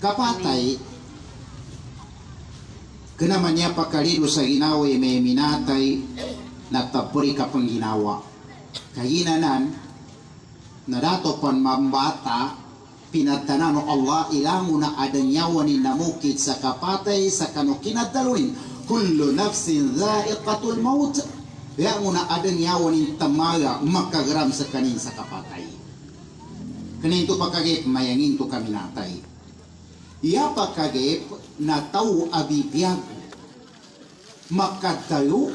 kapatay Kenaman niya pakalido sa ginawa may minatay na tapuri ka pang ginawa. Kaginanan, na dato pan mambata, pinagtanano Allah ilango na adanyawa ni namukit sa kapatay sa kano kinadaluin. Kullu nafsin dha'iqatul maut. Mo na adanyawa ni tamaga makagram sa kanin sa kapatay. Kanin to pagkagip mayangin to kami natay. Iya pagkagip na tao abibiyag makatayo,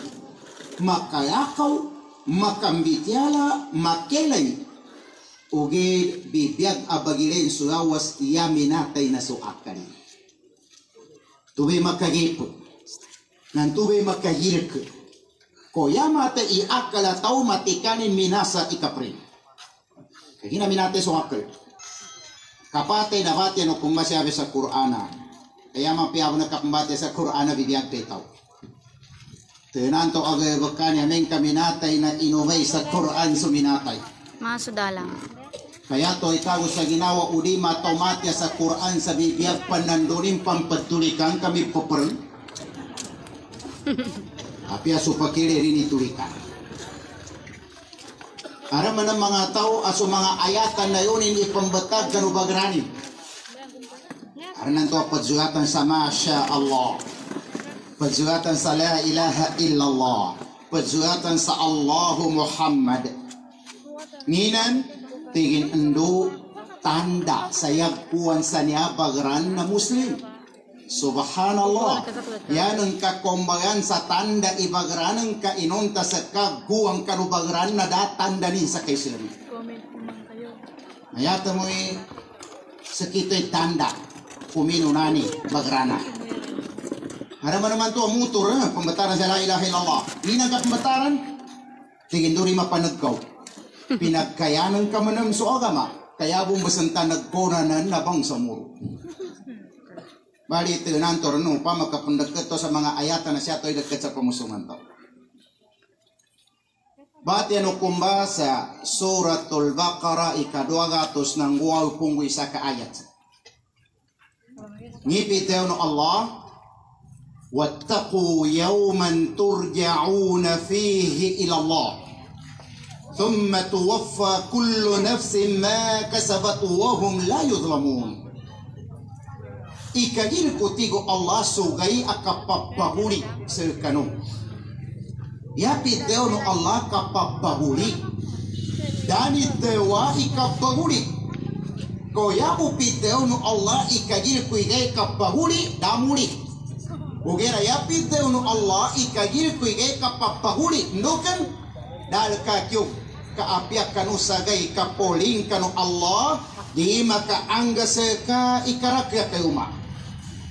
makalakaw, makambityala, makelay, uge bibiyag abagilen sulawas yami natay na suakal. Tuwe makagipot, nan tuwe makahirk, koya mata iakala tau matikanin minasa ikaprin. Kaya minate suakal. Kapate na bate no kung masyabi sa Qur'ana. Kaya mapiyaw na kapambate sa Qur'ana bibiyag petaw. Tenanto agay bakanya men kami natay na inumay sa Quran suminatay. Mga sudalang. Kaya to itago sa ginawa uli matomatya sa Quran sa bibiyag panandunin pampatulikan kami paparang. Apia supakili rin itulikan. Ara man ang mga tao aso mga ayatan na yun hindi pambatag kanubagrani. Ara nanto padzulatan sa Masya Allah. Padzulatan sa La ilaha illallah. Padzulatan sa Allahu Muhammad. Nginan, tingin endo tanda sa yagpuan sa niya bagran na Muslim. Subhanallah. Yan ang kakombagan sa tanda ibagran ang kainunta sa kaguang kanubagran na datanda ni sa kaisiri. Mayata mo eh, sa kito'y tanda, pumino nani, bagrana. Haraman naman to ang motor, eh, pambataran sa la ilaha illallah. Hindi ka pambataran, tingin doon mapanagkaw. Pinagkayanan ka man ng suagama, kaya bong basanta nagkonanan nabang sa muro. bali itu nantor nu pama ka pendeket to sa mga ayata na siya to dekat sa pamusungan to. Bati ano kumbasa suratul Baqara ikadua gatos ng wal punggu isa ka ayat. Ngipitew no Allah Wattaqu yawman turja'una fihi ila Allah Thumma tuwaffa kullu nafsin ma kasabat wahum la yudlamun ko tigo Allah sugay akapapahuli sa kanong. Yapi teo no Allah kapapahuli. Dani dewa ikapahuli. Ko yapu piteo no Allah ikagir ko igay kapahuli damuli. Ugera yapi teo no Allah ikagir ko igay kapapahuli. Ndokan dal kakyo kaapiak kanu sagay kapoling kanu Allah di maka angga seka ikarakya kayuma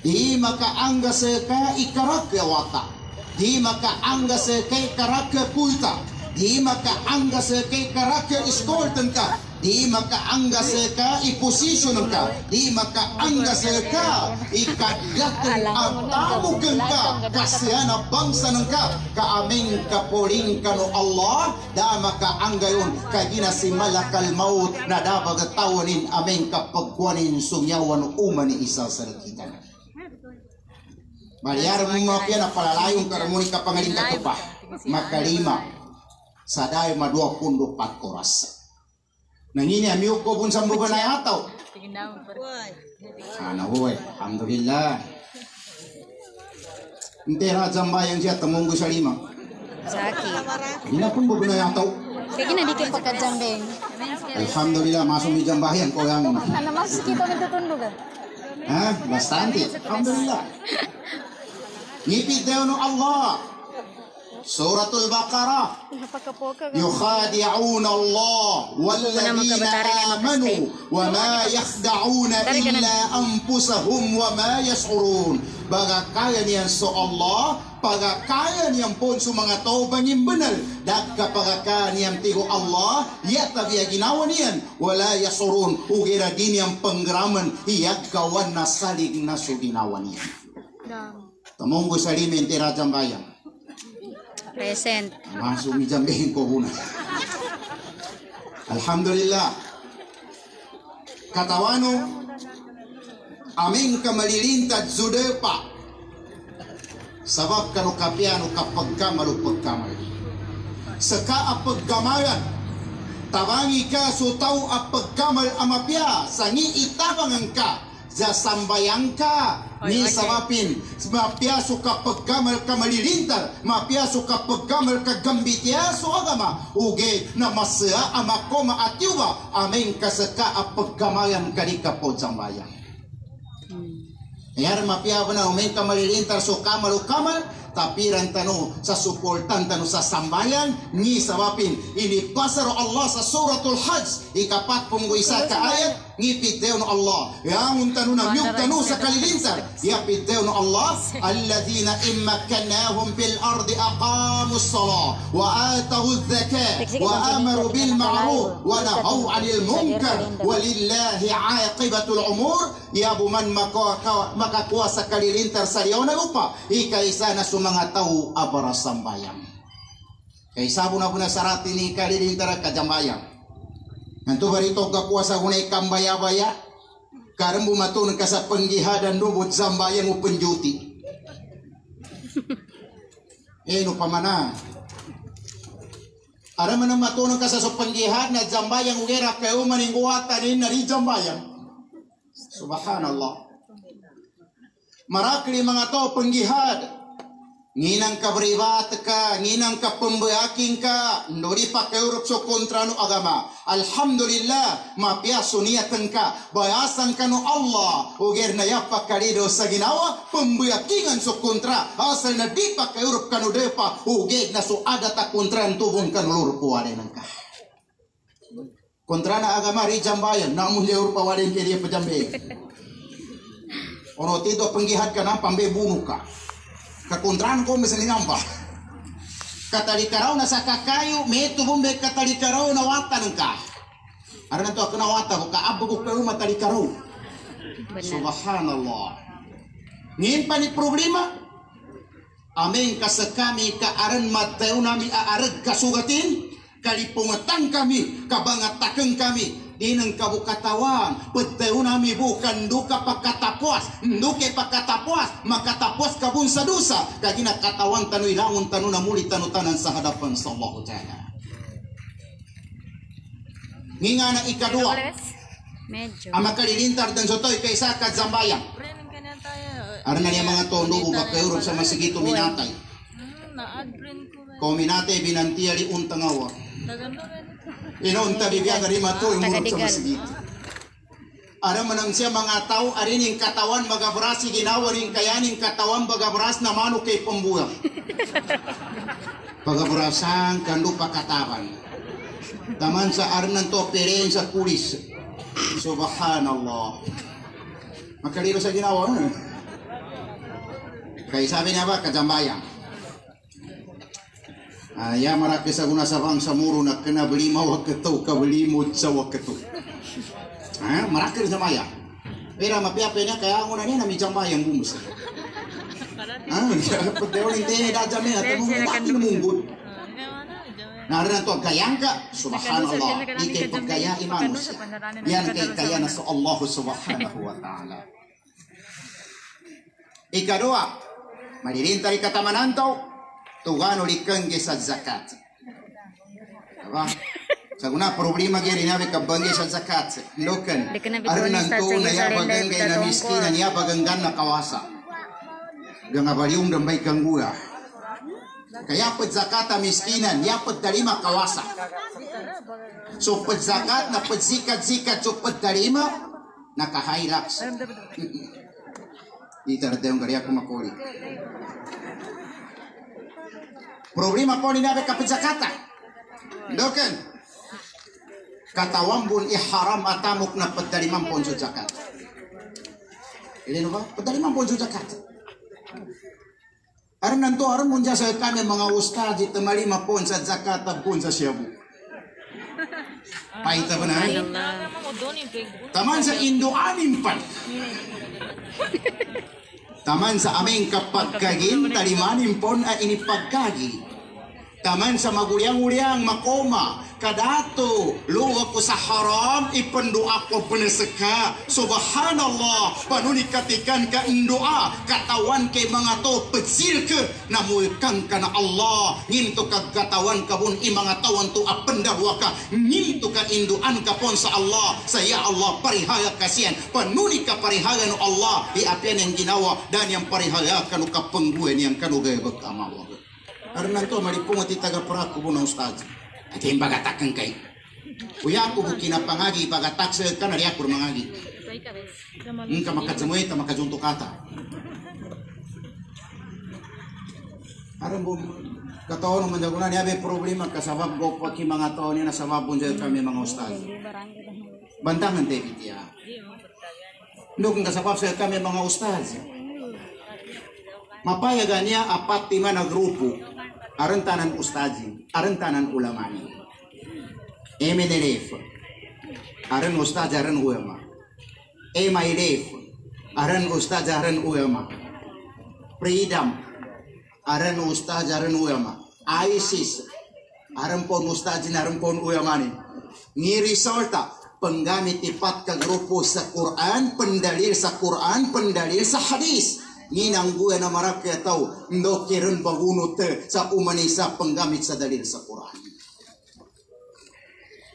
di maka angga seka ikarakya wata. Di maka angga seka ikarakya kulta di maka angga seka ikarakya iskolten ka. Di maka angga seka iposisyon ka. Di maka angga seka ikagatan atamu ka. kasiya na. Bangsa ng ka. Kaaming kapoling kano Allah. Da maka angga yun kagina si malakal maut na dabag tawanin aming kapagkuanin sumyawan uman ni isa sa lakitan Mariar mo mga piya na palalayong karamuni kapangaling katupah. Makalima. Sa dayo madua pundo pat oras. Nangini amiyo ko pun sambugan na yataw. Sana huwag. Alhamdulillah. Hindi na jambayang siya tamunggo sa lima. Saki. Hindi na pun bugo na yataw. Kaya ginadikit pagkajambeng. Alhamdulillah masuk di jambayan ko yang. Ano mas kita nagtutundo ka? Ha? Bastante. Alhamdulillah. ನಿಬಿದ್ದವನು Allah. Suratul Baqarah. Yukhadi'un Allah walladzina amanu wa ma yakhda'una illa anfusahum wa ma yash'urun. Baga kaya niyan so Allah, baga kaya niyan pun so mga tauban yung benar. Dagka baga kaya niyan tigo Allah, yat na biya ginawa niyan. Wala yash'urun, ugira din niyang panggeraman, iyag na salig na ginawa niyan. Dami sa limen tirajang bayan. Present. Masuk mi jambehin ko muna. Alhamdulillah. Katawano, aming kamalilintad zudepa. Sabab kanu kapiano kapag kamalu pagkamal. Saka apagkamayan, tabangi ka sutaw apagkamal amapya, sangi itabangan ka, za sambayang ka, ni samapin, mapiaso ka pagkamal kamalilintar, mapiaso ka pagkamal kagambityaso agama, uge na masya amako maatyuba, aming kasaka apagkamayan kadika po sambayang. Yar mapiaba na umay kamalilintar so kamal kamal tapi rantano sa suportan tano sa sambayan ni sabapin ini pasar Allah sa suratul hajj ikapat pong isa ka ayat ni piteo no Allah yang untano na yung tano sa kalilintar ya piteo no Allah alladhina immakannahum fil ardi aqamu as-salah wa atahu az-zakah wa amaru bil ma'ruf wa nahaw 'anil munkar walillahi 'aqibatul umur ya buman maka makakuasa kalilintar sa na lupa ikaisa na mga tao abara sambayang. Kay sabo na po na sarati ni kalilintar kajambayang. Nanto barito kakuasa hunay kambaya-baya. Karang bumatun ka sa panggihadan nubot sambayang o penjuti. Eh, pamana. Ara man ang matunan ka sa panggihan na jambayang ugera kayo maningguhatan ni nari jambayang. Subhanallah. Marakli mga to penggihad. Nginang ka beribat ka, nginang ka pembeaking ka, nori pakai urup so kontra nu agama. Alhamdulillah, mapiaso niatan ka, bayasan ka nu Allah, uger na yapa kalido sa ginawa, pembeakingan so kontra, asal na di pakai urup ka nu depa, uger na so ada ta kontra tubong ka nu lur puwade nang ka. Kontra na agama ri jambayan, namun dia urup pawaden ke dia pejambe. Ono tido penggihat ka nang pambe ka. Kakontrahan ko misalnya ngampa. Katalikaraw na sa kakayo, may tubumbe katalikaraw na watan ka. Ano na to ako na wata ko, kaabo ko matalikaraw. Subhanallah. Ngayon pa ni problema, Amin kasakami kaaran matayo nami aarag kasugatin, kalipungatan kami, kabangatakan kami, di ng kabukatawan, patayo nami bukan duka pagkatapos, duke pagkatapos, makatapos kabun sa dusa, kagi katawan tanu ilangon tanu na muli tanu tanan sa hadapan sa Allah Ta'ala. Nginga na ikadua, Medyo. ang makalilintar dan sotoy kay sa kadzambayang. Friend ka na tayo. Ano na niya mga tondo ko bakayurog sa masigito minatay. Hmm, na-add friend ko ba? Kung minatay binantiya li untang awa. Tagando ka nito. Inaunta bibya nga rima to yung murag sa Tagadigal. masigito. Ano man ang siya mga tao, arin yung katawan magabrasi, ginawa rin kayaning katawan bagabras na mano kay pambuya. Pagabrasan, kando pakataban. Taman sa arnan to, perein sa pulis. Subhanallah. Makaliro sa ginawa. Ano? Kaya sabi niya ba, kajambayan. Ah, ya maraki sa guna sa bang sa muro na kena beli mawag ketu kabelimod sa waketu. Ah, maraki sa maya. Pero mapiape niya kaya ako na niya nami jambayang bumus. Ah, pagdaw ni tene da jame at mo dati munggod. Ah, ikaw ano? Diyan. Narin to gayang ka, subhanallah. Ikay pagkaya imanus. Yan kay kaya na sa Allah subhanahu wa ta'ala. Ikadua, malilintay katamanantaw, tugano likang sa zakat. Diba? Sa guna problema giri nabi kabanggi sa zakat. Lokan. Na sa to na ya bagangay na miskina niya baganggan na kawasa. Gangabalium dambay kangguya. Kaya pag zakata miskinan, ya pag darima kawasa. So pag zakat na pag zikat-zikat so pag darima, naka-hilux. Di tarda yung gariya kumakuli. Problema po ni nabi kapag zakata. Doken. Katawambon iharam atamok na pagdalimang ponso zakat. Ini ba? Pagdalimang ponso zakat. Aran nanto aran munja sa kami mga ustad ito malima pon sa zakat at pon sa siyabu. Paita ba na? Taman sa Indo anim pan. Taman sa aming kapagkagin talimanin pon a inipagkagi. Taman sa maguliang-uliang makoma. Kadato luwa ko sa haram ipendoa ko peneseka subhanallah panuni katikan ka indoa katawan kay mga to pecil ke. Namulkang kana Allah nginto ka katawan ka bun i mga tawan to apendarwa ka. Ka induan ka pon sa Allah. Saya Allah parihaya kasihan. Panuni ka parihaya no Allah. Di apian yang ginawa dan yang parihaya kanu ka pengguan yang kanu gaya bekamawa karena to malipo mati taga peraku buna ustaz Ati yang bagatakan kay. Kuya ako bukina pangagi bagatak sa kan ari ako mangagi. Engka makatsamoy ta makajunto kata. Aram bum kataon man daguna ni abe problema kasabab go paki mga taon ni nasabab pun kami mga ustaz. Bantangan te ya. Ndok kasabab sa kami mga ustaz. Mapayagan niya apat lima na grupo arentanan ustazi, arentanan ulamani. Emenelef, aren ustaz aren ulama. Emailef, aren ustaz aren ulama. Freedom, aren ustaz aren ulama. ISIS, aren pon ustaz aren pon ulamani. Ni resulta penggamit ipat ke grupo sa Quran, pendalil sa Quran, pendalil sa hadis nginang gue na marakya tau ndo kiren baguno te sa umanisa penggamit sa dalil sa Quran.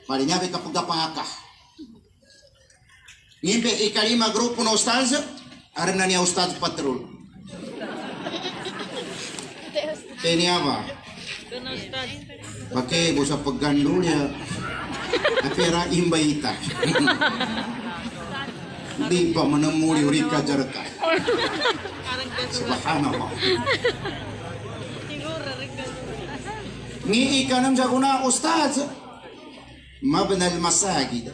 Marinya be kapag pangakah. Ngimpe ikalima grupo no ustaz, arena niya ustaz patrol. Kini apa? Doon ustad. Pakai bosa peggandul ya. Apera imbaita. Di pa menemui urika jarta. Subhanallah. Ka Ni ikanam sa kuna ustaz. Mabnal masagid.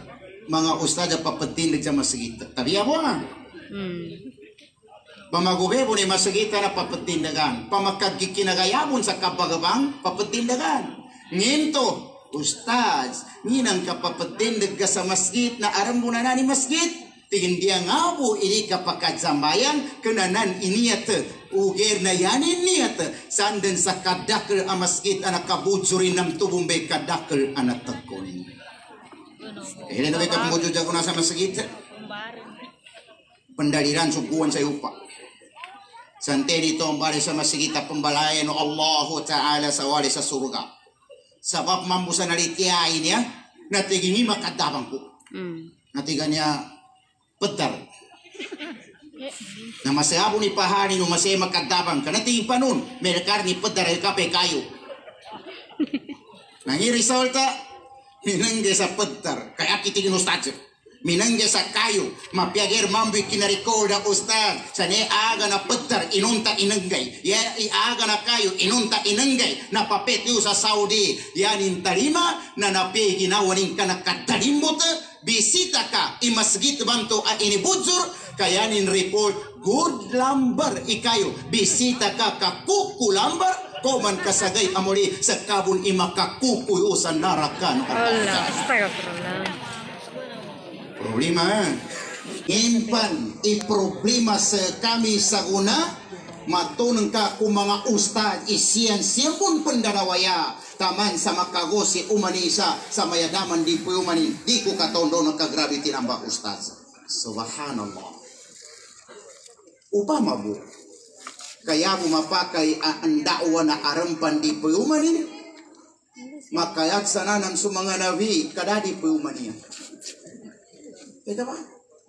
Mga ustaz papatindig sa masjid. Tabi ako nga. Hmm. Pamagubebo ni masagita na papatindagan. Pamakagkikinagayabon sa kapagabang papatindagan. Nginto, ustaz, nginang kapapatindag ka sa masjid na aram mo na ni masjid. Tingin dia ngabo ini kapakat zambayan kenanan iniat uger na yanin niat sanden sa kadakal a masjid anak kabujuri nam tubong be kadakal anak tagkunin. Kaya na ba kabujur jago na sa masjid? Kumbarin. pendaliran sukuan sa upa. Sante dito ang bali sa masigita pembalayan ng Allah Ta'ala sa wali sa surga. Sabab mambu sa nalitiyain niya, natigini makadabang ko. Hmm. Natiga niya petar. Na masayabo ni pahani no masay makadabang ka. Natingin pa nun, may karni petar ay kape kayo. Nangi resulta, minangge sa petar. Kaya kitigin ustadyo. Minangge sa kayo, mapiager mambi kinarikoda ustad. Sa ne aga na petar, inunta inanggay. Ya iaga na kayo, inunta inanggay. Napapetyo sa Saudi. Yanin tarima, na ka na katalimbot. Bisita ka, imasgit banto a inibujur. Kayanin report, good lambar ikayo. Bisita ka kakuku lambar. Koman kasagay amuli sa kabun imakakukuyo sa narakan. Allah, astagfirullah. Problema. Impan i-problema sa kami sa una matunang ka kung mga ustad isiyan siya pun pendarawaya taman sa makagosi umanisa sa mayadaman di po umanin di ko katondo ng kagrabe tinambak ustad subhanallah. Upama bu kaya mo mapakay ang dawa na arampan di po umanin makayat sana ng sumanga nabi kadadi po umanin Ito ba?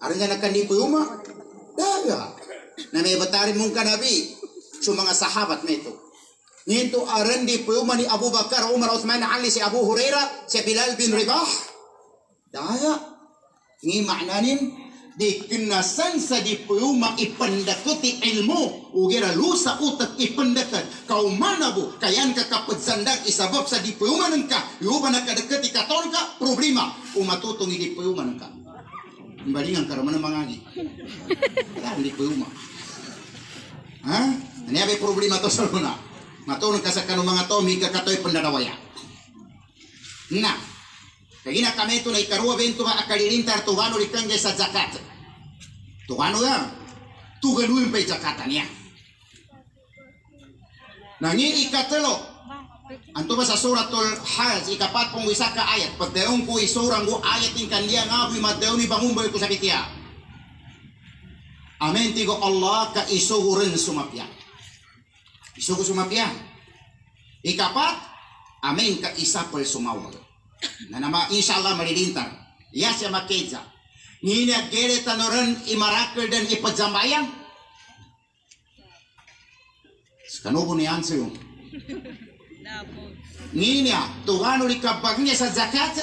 Aron nga nagkandi po uma. Daga. Na may batarin mong kanabi. So mga sahabat na ito. Nito aran di po uma ni Abu Bakar, Umar, Uthman, Ali, si Abu Huraira, si Bilal bin Ribah. Daya. Ngi maknanin, di kinasan sa di po uma ipandakuti ilmu. Ugira lusa utak ipandakat. Kau mana bu? Kayan ka kapagsandag isabab sa di po uma nang ka. Yuba na kadakati katon ka, problema. Umatutong di po uma nang ka. Imbalingan ka naman ng mga agi. Wala, hindi ko uma. Ha? Ano yung problema to sa luna? Matulong ka sa kanong mga to, miga ka to'y pandarawaya. Na, kaya na kami ito na ikaruwa bento nga akalilintar tugano likangge sa zakat. Tugano ya? Tugano yung pa'y zakatan niya. Nangi ikatalo, Anto ba sa suratul Hajj, ikapat pong isa ka ayat. Pagdayon ko isurang ko ayat yung kandiya nga, bimaddayon ni bangumbay ko sa. Amen, tigo Allah ka isugurin sumapya. Isugo sumapya. Ikapat, amen ka isa per sumawag. Na nama, inshallah, marilintar. Yes, ya makedza. Nginya gere tanoran imarakal dan ipadzambayang. Kanubo ni answer yung. Nginya, Tuhan uli kabagnya sa zakat.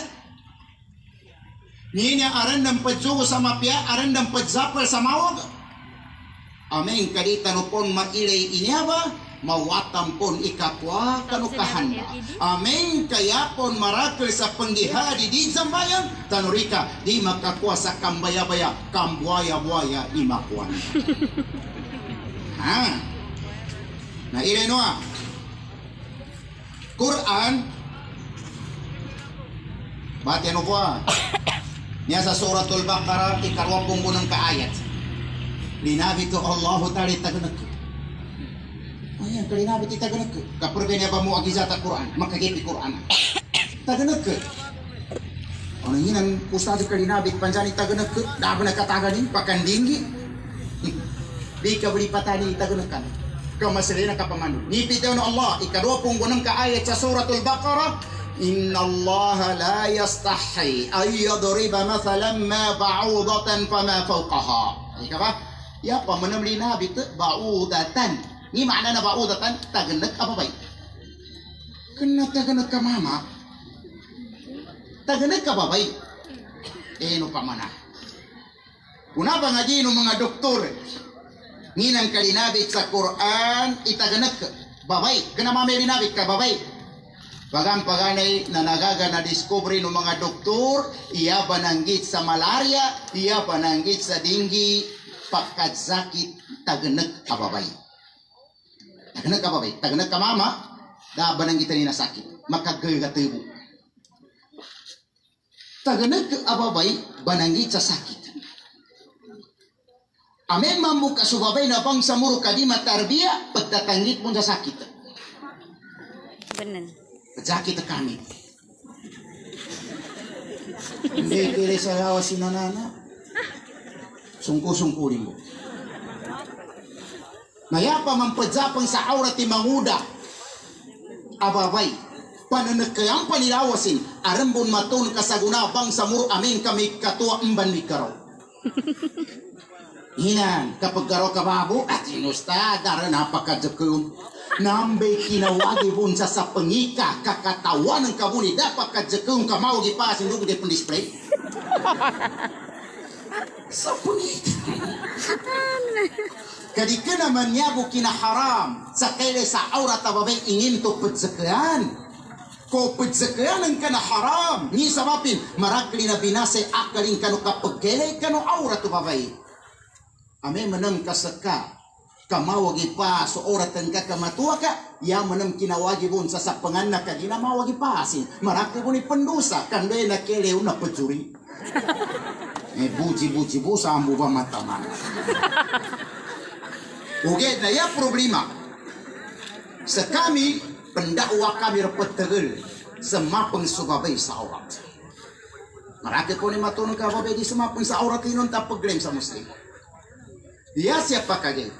Nginya aran ng padsugo sa mapya, aran ng padzapal sa mawag. Amen, kadita no pon mailay inyaba, mawatam pon ikapwa kanu kahanda. Amen, kaya pon marakal sa panggihadi di zambayan, tanurika di makakuha sa kambaya-baya, kambuaya-buaya imakuan. ha? Na ilay no ah. Quran. Bati ano po ah Niya sa suratul Baqarah Ikarwapong ko ng kaayat Linabi to Allahu Ta'ala taganag ko Ayan, kalinabi ti taganag ko Kapurga niya ba mo agizata Quran. Makagipi Quran. Taganag ko Ano yun ang ustado kalinabi Panjani taganag ko Dabo na kataganin Pakandinggi Di ka beli patani taganag ka kamasirina kapamanu. Nipitaw na Allah, ikarupong gunang kaayat sa suratul Baqarah, إن الله لا يستحي أن يضرب مثلا ما بعوضة فما فوقها كما يبقى من أمرنا بعوضة ni ma'ana na ba'uda tan taganag apa bay kanag taganag ka mama taganag ka ba bay eno pa mana una pa nga mga doktor Ni nang kalinabit sa Quran itaganag ka. Babay, kana mamilinabit ka babay. Bagang paganay na nagaga na discovery ng mga doktor, iya bananggit sa malaria, iya bananggit sa dinggi, pagkadsakit, taganag kababay. Taganag kababay, taganag ka mama, da bananggit ni na sakit, makagagatubo. Taganag ababay, bananggit sa sakit. Amen mamu kasubabay na bang samuro kadima tarbiya, pagtatanggit mo sa sakit. Benar. Sakit kami. Hindi kiri sa hawa si nanana. Sungku-sungkulin mo. Mayapa mampadjapang sa aurat ti manguda. Ababay. Pananagkayang panilawasin. Arambon matun kasagunabang sa muro amin kami katua mban ni karaw. Hinan, kapag karaw kababo, at inusta, dara napakadjakayong Nambay kinawagi pun sa sa pangika kakatawan ng kabuni dapat kadjakong kamaw gipasin dugo di display. sa pangika. Kadi ka naman niya bu kinaharam sa kaila sa aurat babay ingin to padzakayan. Ko padzakayan ang kanaharam. Ni sabapin marakli na binase akalin kano kapag kailay kano aurat to babay. Ame manang kasaka kamawagi pa so oratan ka kamatua ka ya manam kinawagi bun sa sapangan na ka ginamawagi pa sin maraki bun pendosa kandoy na keleu na pecuri. Eh buji buji bu sambu ba mataman Oke, na ya problema. Sa kami pendakwa kami repot tegel semapeng subabay sa aurat maraki po ni matunong kababay di semapeng sa aurat inon tapaglem sa muslim Dia siapa kagay?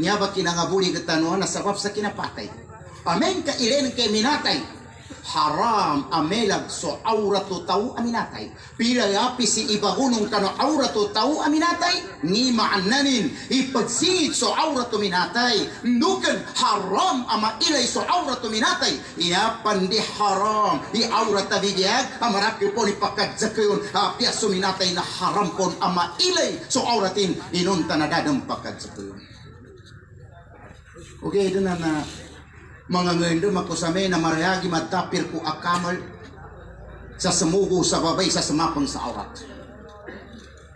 niya ba kinangabuli katanuan na sabab sa kinapatay. Amen ka ilen kay minatay. Haram amelag so auratu tau aminatay. Pila yapi si ibagunong kano auratu tau aminatay. Ni maananin ipagsingit so auratu minatay. Nukan haram ama ilay so auratu minatay. Iapan di haram. Di aurata bidiyag. Amaraki po ni pakadzakayon. Apia so minatay na haram pon ama ilay so auratin. Inunta na dadang pakadzakayon. Okay, ito na na mga ngayon doon makusame na marayagi matapir ko akamal sa sumugo sa babay sa sumapang sa awat.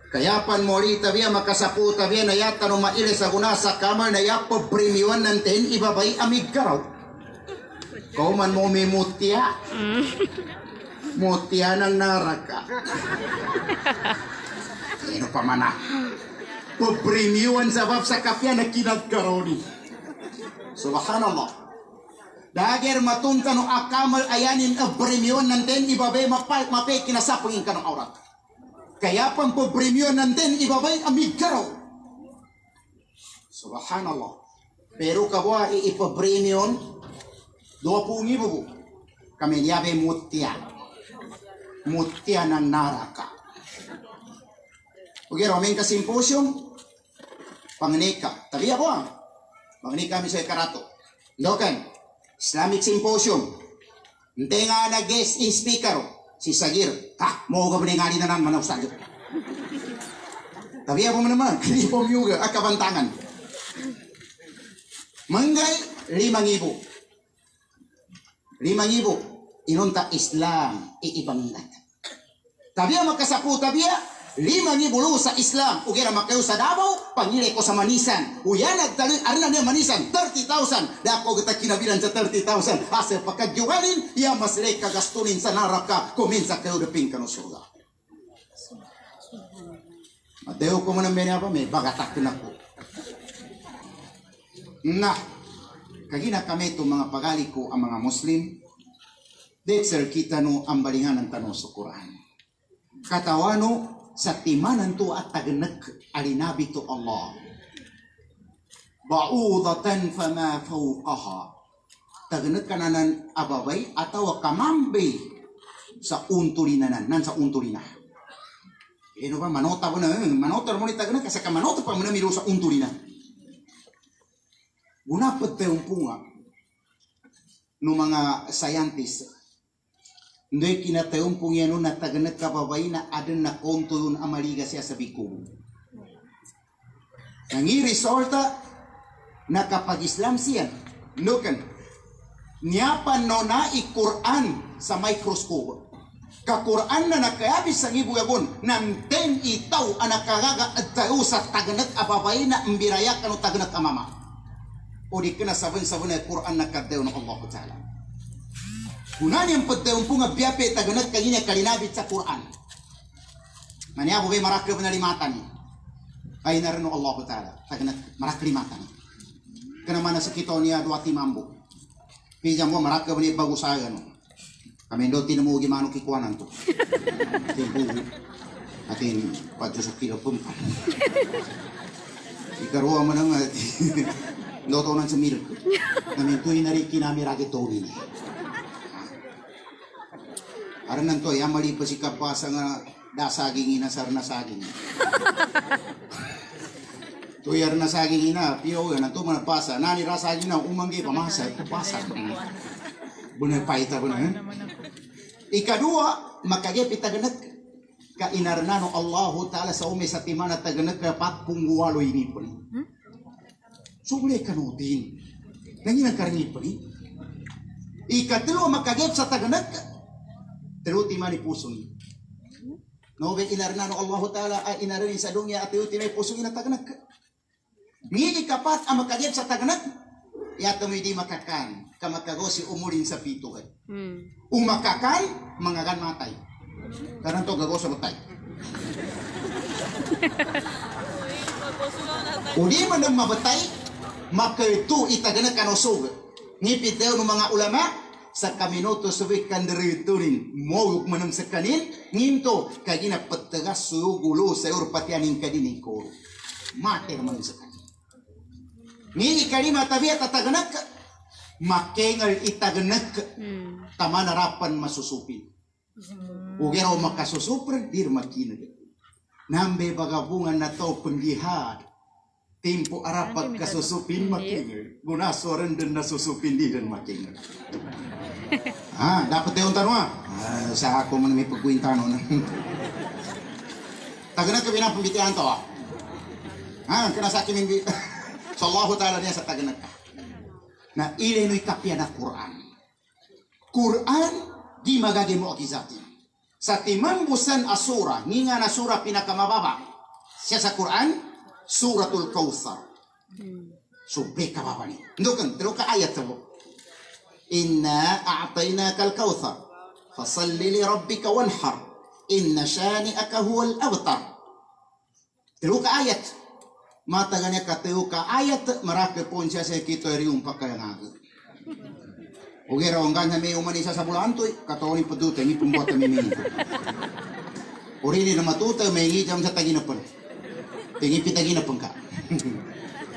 Kaya pan mori tabiya makasapu tabiya na yata no maile sa guna sa kamal na yapa premiuan ng ten ibabay amig karaw. Kau man mo may mutya. mutya ng naraka. Ano pa mana? Papremiuan sa bab sa kapya na kinagkaroni. Subhanallah. Dager matunta no akamal ayanin a premium nanten ibabay mapay mapay kinasapangin ka ng aurat. Kaya pang po premium nanten ibabay amigkaraw. Subhanallah. Pero kawa iipabremion, dua puluh ribu bu. Kami niyabe mutya. Mutya ng naraka. Oke, romen ka simposium, panganika. Tapi ako ah. Panganika kami sa karato. Lokan, Islamic Symposium. Hindi nga na guest in speaker, si Sagir. Ha, mo ka meningani na naman ako Sagir. Tapi mo naman, hindi po myuga, at kabantangan. Manggay, limang ibo. Limang ibo. Inunta Islam, iibanggat. Tabiya makasapu, tabiya, lima ni bulu sa Islam. Ugera makayo sa Davao, pangile ko sa Manisan. Uyan nagtalin, arina niya Manisan, 30,000. Dako kita kinabilan sa 30,000. Asa pagkagyugalin, iya mas lay kagastunin sa naraka, kuminsa kayo daping ka no surga. Mateo ko man ang apa, may bagatak na ko. Nah, kagina kami ito mga pagali ko ang mga Muslim, Detser kita no ang balingan ng tanong sa Quran. Katawano sa timanan to at taganak alinabi to Allah. Ba'udatan fama fawqaha. Taganak kananan ababay atawa kamambe sa untulinanan, nan sa untulina. Ino ba manota mo na, manota mo ni taganak kasi kamanota pa mo miro sa untulina. Gunapat tayo punga no mga scientist hindi kinatayong pong yan na taganat kababay na adan na konto yun amaliga siya sa biko. Ang i-resorta na kapag Islam siya, nukan, niyapan no na i-Quran sa microscope. Ka-Quran na nakayabis sa ibuyagon, nang ten itaw ang nakagaga at tayo sa taganat ababay na mbiraya kano taganat amama. O di ka na sabon-sabon na Quran na kadayo ng Allah Ta'ala. Kunani ang pagtayong nga biyape taganat kagina kalinabit sa Quran. Manya ko marakab na limatan ni. Ay na rin Allah Ta'ala. Taganat marak limatan ni. Kana mana sa kito niya dua timambo. Pija mo marakab ni bagusayan. Kami do tinamu gimano kikuanan to. Timbu. Atin pagdusok kilo pumpa. Ikaruha mo nang loto. Namin tuwi na rin kinami ragi togi ni. Aran nanto ya mali pa si kapasa nga dasaging ina sar na saging. Tuyar na saging ina, piyo yan, nanto man pasa. Nani rasaging na umanggi pamasa, pasa. Bunay paita bunay. Ikadua, makagipit taganak ka inarnano Allahu Ta'ala sa umi sa timana taganak dapat pungguwalo ini pun. Sule kanutin. Nanginang karni pun. Ikatlo makagip sa taganak Teruti mani puso ni. No be inarnano Allah Ta'ala ay inarin sa dunya at teruti may puso ina taganak. Ngigi kapat ang makagip sa taganak. Yato mo di makakan. Kamakagosi umulin sa pito kay. Hmm. Umakakan, mangagan matay. Karang to gago sa matay. Udi man mabatay, makaitu itaganak kanosog. Ngipit daw ng mga ulama, sa kaminoto subik kandiritunin mogok manam sa kanin nginto. Kagina patagas suyo gulo sa urpatianin kadini ko mate sa kanin ni kani matabiya tataganak makengal itaganak Hmm. tama narapan masusupin ugero makasusupran dir makinag nambe bagabungan na to penggihad Tempo arapag kasusupin makingal. Gunasoran din nasusupin di dan makingal. Ah, dapat yung tanong ah. Sa ako man may pagkuwing tanong. Taga na kami na pambitihan to ah. Ah, kena sa akin So Allah Ta'ala niya sa taga na ka. Na ilino'y kapya na Quran. Quran, di magagi mo akizatin. Sa timang busan asura, nga na sura pinakamababa. Siya sa Quran, suratul Kautsar. Subay kababa ni. Ndukan, tero ka ayat mo. إنا أعطيناك الكوثر فصل لربك وانحر إن شانئك هو الأبتر تلوك آيات ما تغني كتلوك آيات مراك بون سياسة كيتو يريون بكا ينغاغ Oke, rawanggannya may umanisa sa bulantoy, kataon ni paduta, ni pembuat may mingi. Ori ni nama tuta, may ngi jam sa taginapan. Tingi pitaginapan ka.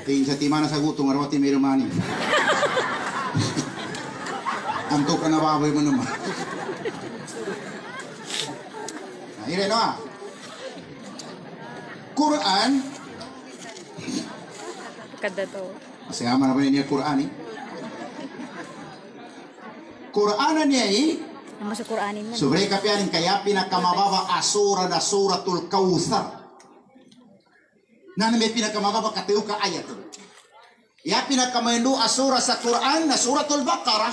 Tingin sa timana sa gutong, arwati may rumani. Anto ka nababoy mo naman. Nah, ini no. Quran, Kada to. masih aman apa ini Quran ni? Quran niya eh, Nama sa Quranin man. Sobre kapianin kaya pinakamababa asura na suratul kauthar. Na may pinakamababa katiyo ka ayat. Ya pinakamaindu asura sa Quran na suratul Baqarah.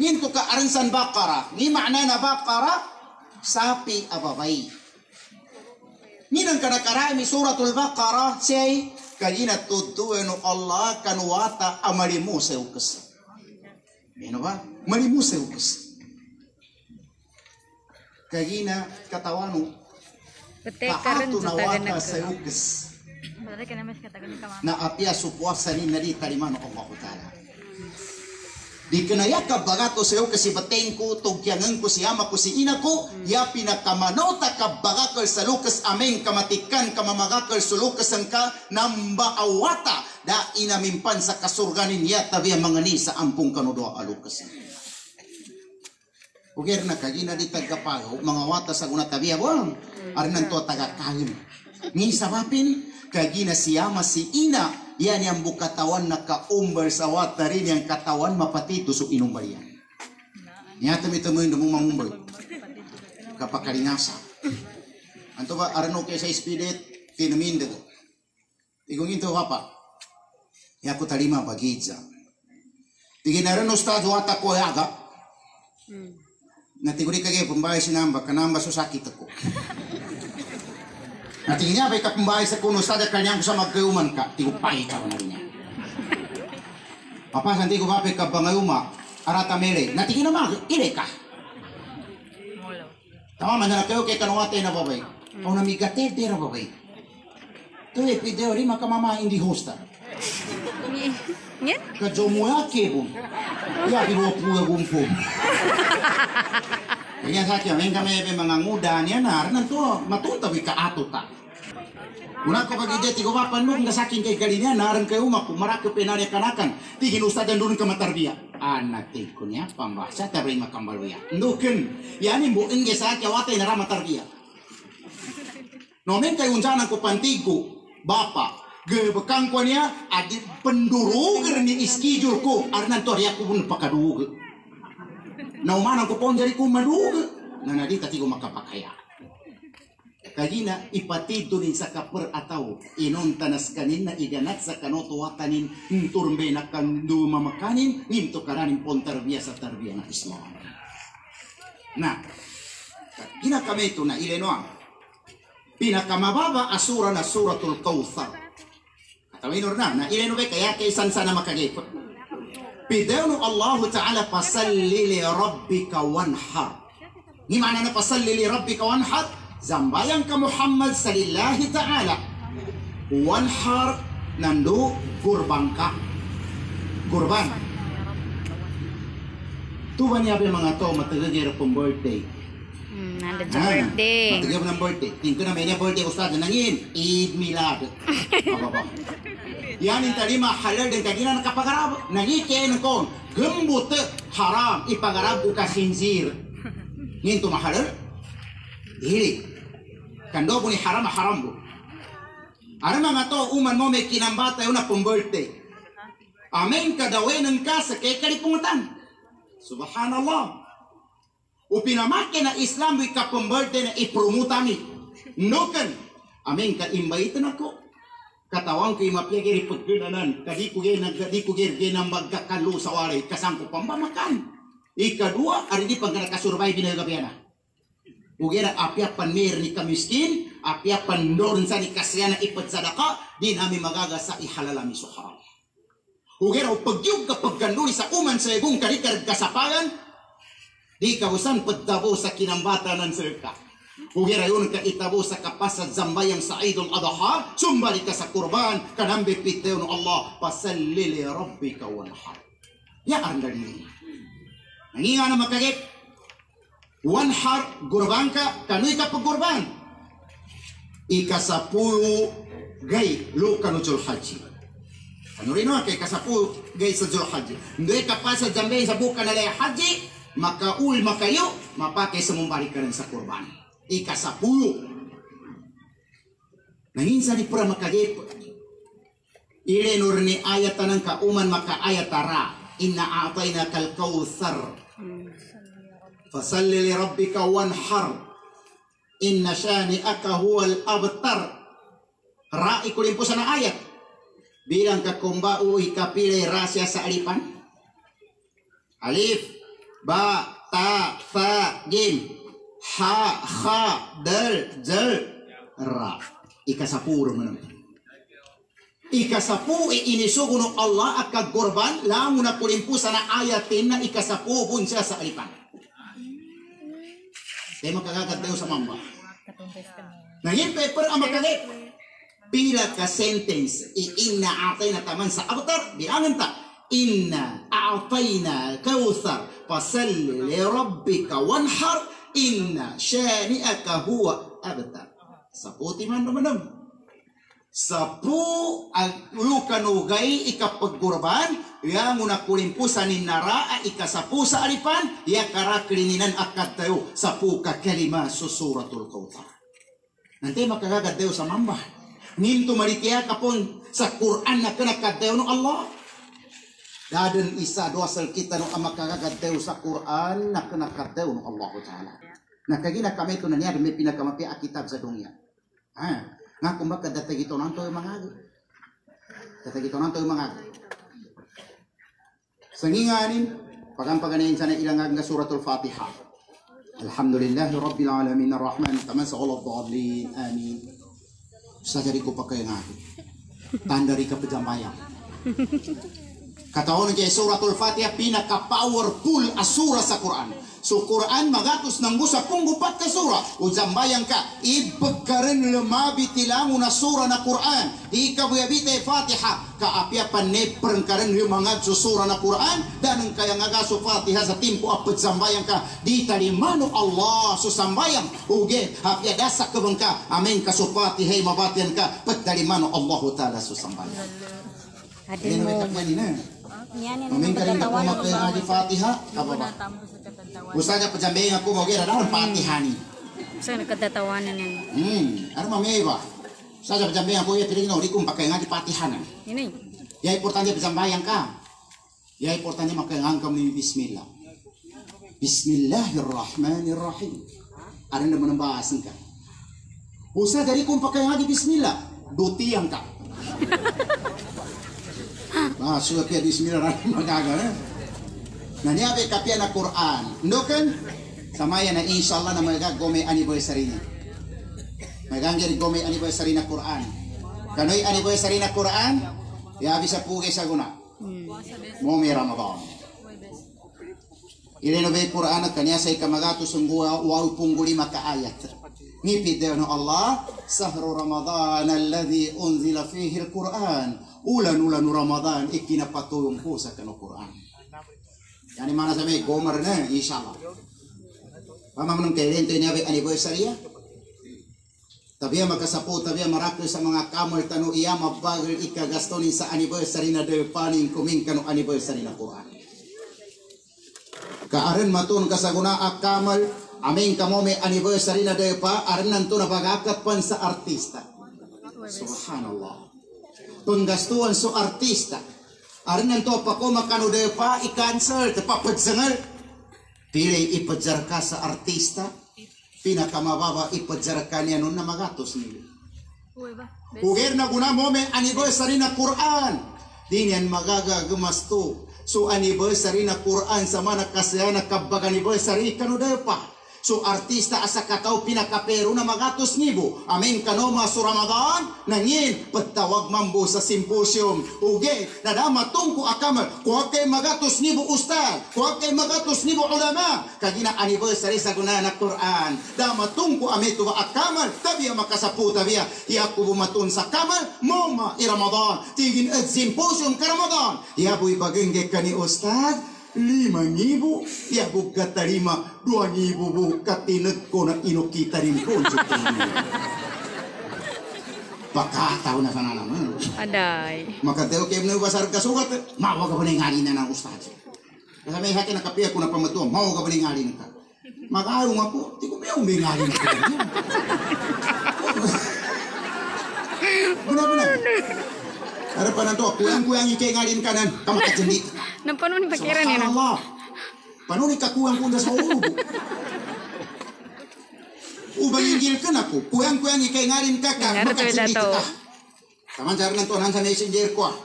Nginto ka arinsan Baqarah. Ni makna na Baqarah sapi ababay. Ninang kanakarami suratul Baqarah say kagina tudueno Allah kanwata amalimu sa ukas. Ano ba? Malimu sa ukas. Kagina katawano Pati ka rin kaato sa na taga wata sa nagka. ukas Pati ka naman sa taga ni kamama. na apya supuasa ni nari talimano Allah Ta'ala. Di kanaya ka bagato sa iyo kasi bateng ko, tugyangan ko si ama ko si ina ko, ya pinakamanota ka bagakal sa lukas ameng kamatikan kamamagakal sa lukas ang ka namba awata da inamimpan sa kasurganin ya tabi ang mga ni sa ampung kanudo alukas. Uger na kagina di tagapago, mga wata sa guna tabi abang, arinan to tagakain. Ni sabapin, kagina siyama si ina, yan yang bukatawan na kaumbar sa wata rin yang katawan mapatito so inumbar yan. Nyata mi temuin dumong mangumbar. Kapakaringasa. Anto ba, arano kay sa ispidet, tinaminda ko. Igong into apa? Ya ko talima bagidza. Tiginaran ustad wata ko yaga. Natiguri kage pembayar sinamba kanamba susakit ako. Natingin niya, bay ka pembayar sa kuno sada kanyang sa magkayuman ka, tigupay ka na rin niya. Papa, santi ko bape ka bangayuma, arata mele, natingin naman, ile ka. Tama man na kayo kay kanuwate na babay. O namigate de na babay. To e pideo rin makamama hindi hosta. Yan? Kajomo ya kebo. Ya kibo puga gumpo. Kaya sa akin, may kami may mga nguda niya na, nan to, matunta wi kaato ta. Una ko pag ide, tigo papan mo, kung sakin kay galinya, naran kayo umak, marakyo pinari kanakan, tigin ustad ang doon ka matarbiya. Anak ko niya, pambasa, tabi makambalwiya. Ndukin, yan yung buing sa akin, watay na ramatarbiya. No, men kayo unsanan ko pantigo, bapa, gebekang ko niya, adi penduruger ni iskijur ko, arnan to, riyak ko pun pakaduga. Naumanan ko pon jari ko maduga, na nadita tigo makapakaya. Kagina ipatido nin sa kapur ataw inon tanas kanin na iganat sa kanoto watanin turmbe na kandu mamakanin ninto karanin pon tarbiya sa tarbiya na Islam. Na, kagina kami ito na ilenoang pinakamababa asura na suratul Kautsar. Atawin na, na ileno kay kaya kay sansa na. Pidewno Allah Ta'ala pasalli li rabbika wanhar. Ni mana na pasalli li rabbika wanhar? Zambayan ka Muhammad salillahi ta'ala. Wanhar nandu kurban ka. Kurban. Tuba niya ba mga to matagagir pong birthday. Hmm, nandun sa birthday. Matagagir ng birthday. Tingko na may niya birthday ustad na nangin. Eid Milad. Aba ba? Yan yung talima halal din kagina nakapagarab. Nangike ng kon. Gembut haram ipagarab uka khinzir. Ngin to mahalal? Dili. Kando po ni haram haram po. Ano mga to, uman mo may kinambata yun na pong birthday. Amen kadawin ng ka sa kay kalipungutan. Subhanallah. Upinamake na Islam wi kapong birthday na ipromutami. Nukan. Amen ka imbaitan ako. Katawang kay mapiyagiri pagkinanan. Kadi ko gay nagdi ko gay na magkakalo sa wari kasangko pambamakan. Ikadua, ari di pag nakasurvive na gabi na. Ugera apya panmer ni kamiskin, apya pandon sa ni kasyana ipat sadaka, di namin magaga sa ihalalami so haram. Ugera pagyug ka pagkanuri sa uman sa igong karikar kasapagan, di ka usan pagtabo sa kinambata ng sirka. Ugera yun ka itabo sa kapasad zambayang sa idol adha, sumbali ka sa kurban, kanambi piteo ng Allah, pasalli li rabbika wanhar. Ya anda diri. Nanginga na makagit. Wanhar gurbangka kanu ika pagurban. Ika sapulu gay lu kanu jul haji. Kanu rino kay kasapu gay sa jul haji. Ndoy kapasa jambe sa bukan na haji maka ul makayo mapake sa mumbalikan sa kurban. Ika sapulu. Nanginsa di pura makagit. Ile nurni ayat tanang kauman maka ayat tara. Inna a'tayna kal kautsar. Fasalli li rabbika wanhar. Inna syani'aka huwal abtar. Ra'i kulimpo sana ayat. Bilang ka ikapile rasya sa alipan. Alif, ba, ta, fa, jim. Ha, kha, dal, zal, ra. Ikasapuro manam. Ikasapu inisugo no Allah at korban lango na kulimpo sana ayatin na ikasapu pun siya sa alipan. Kaya makagagat tayo sa mamba. Ngayon paper ang makalit. Pila ka sentence. Inna atay na taman sa avatar. Bilangan ta. Inna a'tayna kawthar fasalli li rabbika wanhar inna syani'aka huwa abtar. Sa puti man naman Sapu ang lukanugay ikapagkurban, ya muna kulimpusan ni nara ikasapu sa alipan, ya karaklininan akad tayo sapu ka kalima susuratul kautar. Nanti makagagad tayo sa mamba. Ninto maritiya kapon sa Quran na kanakad tayo no Allah. Dadan isa doa sal kita no amakagagad tayo sa Quran na kanakad tayo no Allah Ta'ala. Nakagina kami ito na niya, may pinakamapi akitab sa dunia. Ha? Nga kumbaga datagito nanto yung mga agi. Datagito nanto yung mga agi. Sanginganin, pagampaganin sana ilang nga suratul Fatiha. Alhamdulillahi Rabbil Alamin Ar-Rahman Taman sa Allah Dhalin Amin Sadari ko pa kayo nga Tanda rin ka pajamayan Kataon kay suratul Fatiha pinaka-powerful asura sa Quran. So Quran magatos nang gusa kung gupat ka sura. O zambayang ka, ibagkarin lumabi tilango na sura na Quran. Di ka buyabite Fatiha. Kaapya pa neprang ka rin lumangag sa sura na Quran. Danang kaya nga so Fatiha sa timpo apat zambayang ka. Di talimano Allah so sambayang. Uge, apya dasak ka bang ka. Amin ka so Fatiha mabatian ka. Pagtalimano Allah Ta'ala so sambayang. Ada mo. yan Na pagkatawanan kumakay nga di Fatiha. Apa ba? Sa katantawan. Usahanya pejambengan aku mau kira dalam patihani. Sa nagkatatawanan yan. Hmm, ano mamay ba? Saja pejambengan aku ya piring no dikum pakai ngati patihanan. Yun ay. Ya ka. Ya importannya makai ngangkam ni bismillah. Bismillahirrahmanirrahim. Ada yang menembas ka. Usah dari kum pakai ngati bismillah. Dutiang ka. Nah, sudah kaya bismillah magaga eh. Nah, niya be kapya na Quran. Ndokan sama ya na inshallah na mga gome anniversary ni. Magangger gome anniversary na Quran. Kanoy anniversary na Quran, ya bisa puge sa guna. May Ramadan. Ile no be Quran kanya sa ikamagato sungguha wal pungguli maka ayat. Ngipid no Allah, sahru Ramadan alladhi unzila fihi al-Quran. Ulan-ulan Ramadan ikinapatulong ko sa kano Quran. Yani mana sa may gomer na, inshallah. Pama manong kailan to inabi anniversary ya? Tabiya magkasapo, tabiya marakil sa mga kamol tano iya mabagal ikagastonin sa anniversary na dayo paning kuming kano anniversary na Quran. Kaaren matun kasaguna ak kamal aming kamo may anniversary na dayo pa aran nanto na pagakat pan sa artista. Subhanallah. Penggastuan so artista. Arin nanto pa ko makano dayo pa i-cancel tapapagsangal. Pili ipadjar ka sa artista. Pinakamababa ipadjar ka niya nun na magatos nila. Uger na guna mo may anniversary na Quran. Di niyan magagagamasto. So anniversary na Quran sa mana kasaya na kabag anniversary kano dayo pa. So artista asa kakao pinakapero na magatos nibo. Amin kanoma sa Ramadan. Nangin, patawag mambo sa simposium. Uge, nadama tungko akamal. Kuha kay magatos nibo ustad. Kuha kay magatos nibo ulama. Kagina anniversary sa guna na Quran. Dama tungko amito ba akamal. Tabiya makasapu tabiya. Iyaku bumatun sa kamal. Moma i Ramadan. Tigin at simposium ka Ramadan. Iyabu ibagengge ka ni ustad lima ngibu ya buka tarima dua ngibu bu. Katinet ko na inokita rin ko baka tahu na sana naman Aday. maka teo kayo na basar kasukat mawa ka paningali na ng ustad kasi may hati na kapiya ko na pamatuwa mawa ka paningali na ako, di ko may umingali na ka. Benar benar. Ada pa na to, kuyang-kuyang ikay ngalin kanan, kamakatindi. Nampano ni pakiran ni na? Allah. Paano ni kakuang kunda sa ulo? Ubangigil ka na ko. Kuyang-kuyang ikay ngarin ka ka. Nga, ratuloy Makasindi dato. ka. Kaman sa rin sa messenger ko. ah.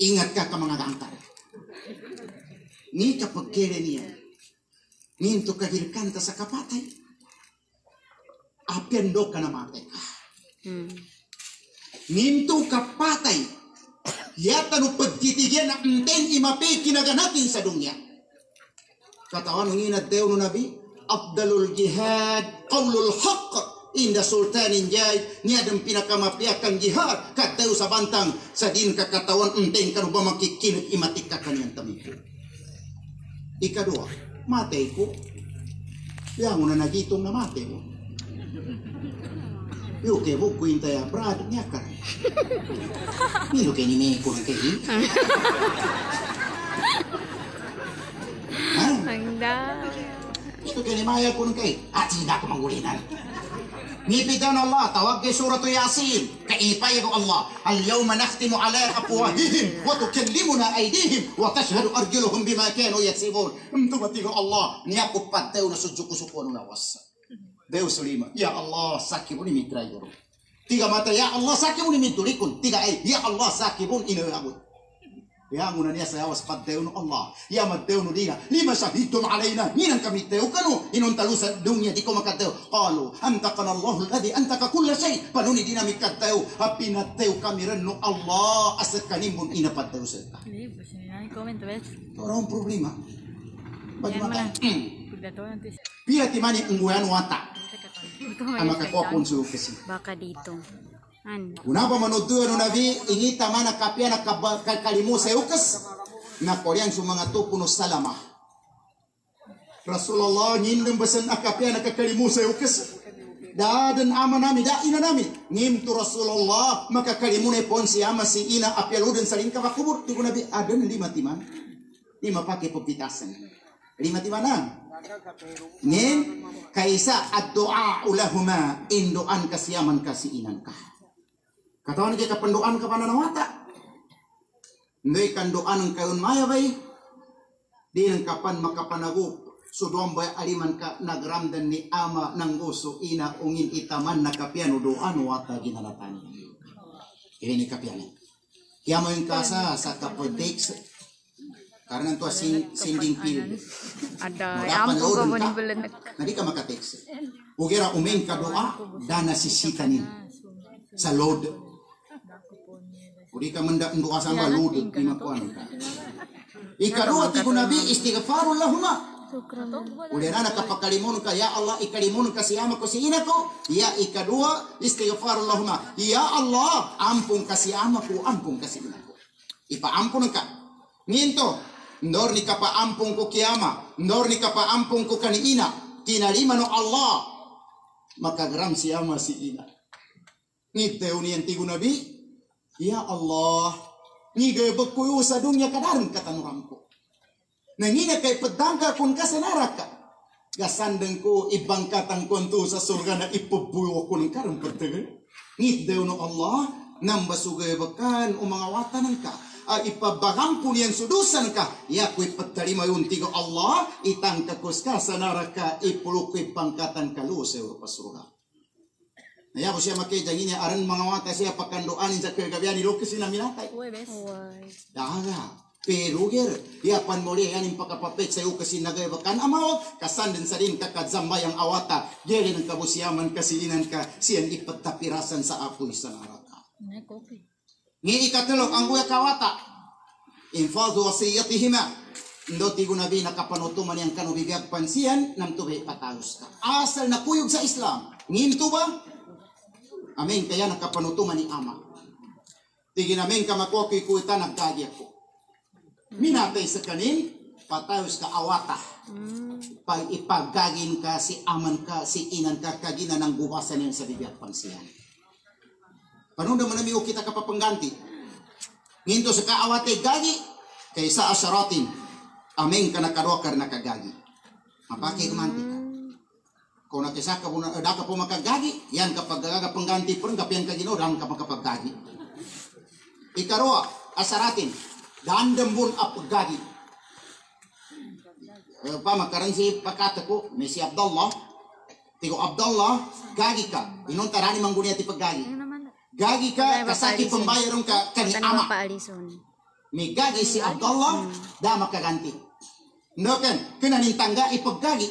Ingat ka ka mga gangkar. Ni kapag kere niya. Ninto ka hirkanta sa kapatay. Apendo ka na ka. Hmm. Ninto ka patay. Yata no pagtitigyan na enten imapi kinaganatin sa dunya. Katawan ng inad Deo no Nabi, Abdalul jihad, qawlul haqq, inda sultanin jay, niya ang pinakamapiakang jihad, katayo sa bantang, sa din kakatawan, enten ka no ba makikinot imatik ka kaniyang tamipo. Ikadua, matay ko. Na nagitong na matay mo. Yo ke bu kuinta ya brad niya ka. Milo ke ni me ko ng kahi. Ha? Hangda. Ito ke ni maya ko ng kahi. At sida ko mangulinan. Nipitan Allah, tawag kay suratu Yasin. Kaipay ko Allah. Al-yawma nakhtimu ala afwahihim wa tukallimuna aydihim wa tashhadu arjuluhum bima kanu yaksibun. Tumati ko Allah, niya ko na sudyo ko suko na wasa. Deus lima. Ya Allah, sakibun ini mitra yoro. Tiga mata, ya Allah, sakibun ini turikun. Tiga ay, ya Allah, sakibun ini abud. Ya nguna niya sa awas padeo no Allah. Ya madeo no dina. Lima syahidtum alaina. Ninang kami teo kanu. Inun talu sa dunya di ko makateo. Qalu, antaqana Allah alladhi antaka kulla shay. Panuni dina mikateo. Happy na teo kami no Allah. Inapadeo sa ita. Hindi, pues ay comment ves. Orang problema. Bagaimana? mana? Pagdato nanti. Pila timani ungguyan wata. Ama kakopon su kasi. Baka dito. An. Unapa manutuyo no nabi ingita mana kapia na kaba- ka- kalimu sa ukas na koryang su mga tupo no salama. Rasulullah nyindem basan akapia na kakalimu sa ukas. Dadan ama nami da ina nami ngim tu Rasulullah maka kalimu ne pon si ama si ina apialuden salin ka kubur ti nabi adan lima timan lima pakai pepitasan lima timana ngin kaisa ad-du'a ulahuma induan kasiaman kasiinan ka Katawan kita pendoan ka pananawata. Hindi kan doan ng kayon maya bay. Di nang kapan makapanago. Sudom bay aliman ka nagramdan ni ama ng uso ina ungin itaman na kapiano doan wata ginanatani. Ini kapiano. Kaya mo yung kasa sa kapodex. Karena ito sing, singing field. Aday. Dapat Ampo ni ka. bulanak. Nadi ka makatex. Ugira uming ka doa, dana sisitanin. Sa load. Udi ka manda doa sama load, di makuan ka. Ikarua ti nabi istighfarul lahuma. Uli na nakapakalimun ka, ya Allah, ikalimun ka siyama ko si ina ko. Ya ikadua, istighfarul lahuma. Ya Allah, ampun ka siyama ko, ampun ka si ina ko. Ipaampun ka. Nginto, ndor ni kapaampun ko ndor ni kapaampun ko kaniina, kinalima no Allah. Makagram siyama si ina. Ngiteo ni yang tigu nabi, Ya Allah, ni ko sa dunya kadaran katanuram ko. Nangina kay pedangka kun ka sa naraka. Gasandeng ko ibang katang konto sa surga na ipubuyo ko ng karang pagtagal. Ngit daw no Allah, nang basugay bakan watanan ka. Ay ipabagam ko niyan sudusan ka. Ya ko'y pagtalima yung tigo Allah, itangkakos ka sa naraka, ipulok ko'y pangkatan kalu sa Europa surga. Naya ko siya makita niya, aran mga wata siya pakandoanin sa kagabihan ni Lokis na minatay. Uy. Daga. Pero ger, yapan mo yan yung pagkapapit sa iyo kasi nagaybakan amaw, kasandin sa rin kakadzamba yang awata, geri ng kabusyaman kasi inan ka, siyan ipagtapirasan sa apoy sa naraka. Ini kopi. Ngi ikatulog ang buya kawata, infadu wasiyatihima, Ndo tigo nabi nakapanutuman yang kanu bibiyag pansiyan nam tubay patagos ka. Asal na kuyog sa Islam. Nginto ba? Amin kaya nakapanutuman ni ama. Tigi namin ka makoki kuita nagkagi ako. Minatay sa kanin, patayos ka awata. Pag ipagagin ka, si aman ka, si inan ka, kagina ng buwasan niyan sa bibiyag pansiyan. Paano naman nami kita kapapangganti? Nginto sa kaawate gagi, kaysa asyaratin, ameng ka nakarokar nakagagi. Mapake kumanti ka. Kung nakisa ka po, na- da ka po makagagi, yan kapag gaga pangganti po rin, kapiyan ka ginoo, daan ka makapagagi. Ikaroa, asaratin, dandambun apagagi. Eh, pa makaran si pakata ko, may si Abdullah, Tigo Abdullah, gagi ka. Inuntarani manggunia ti pagagi. Gagi ka, kasaki pambayaran ka kani ama. May gagi si Abdullah, da makaganti. No kan, kinanin tangga ipaggagi.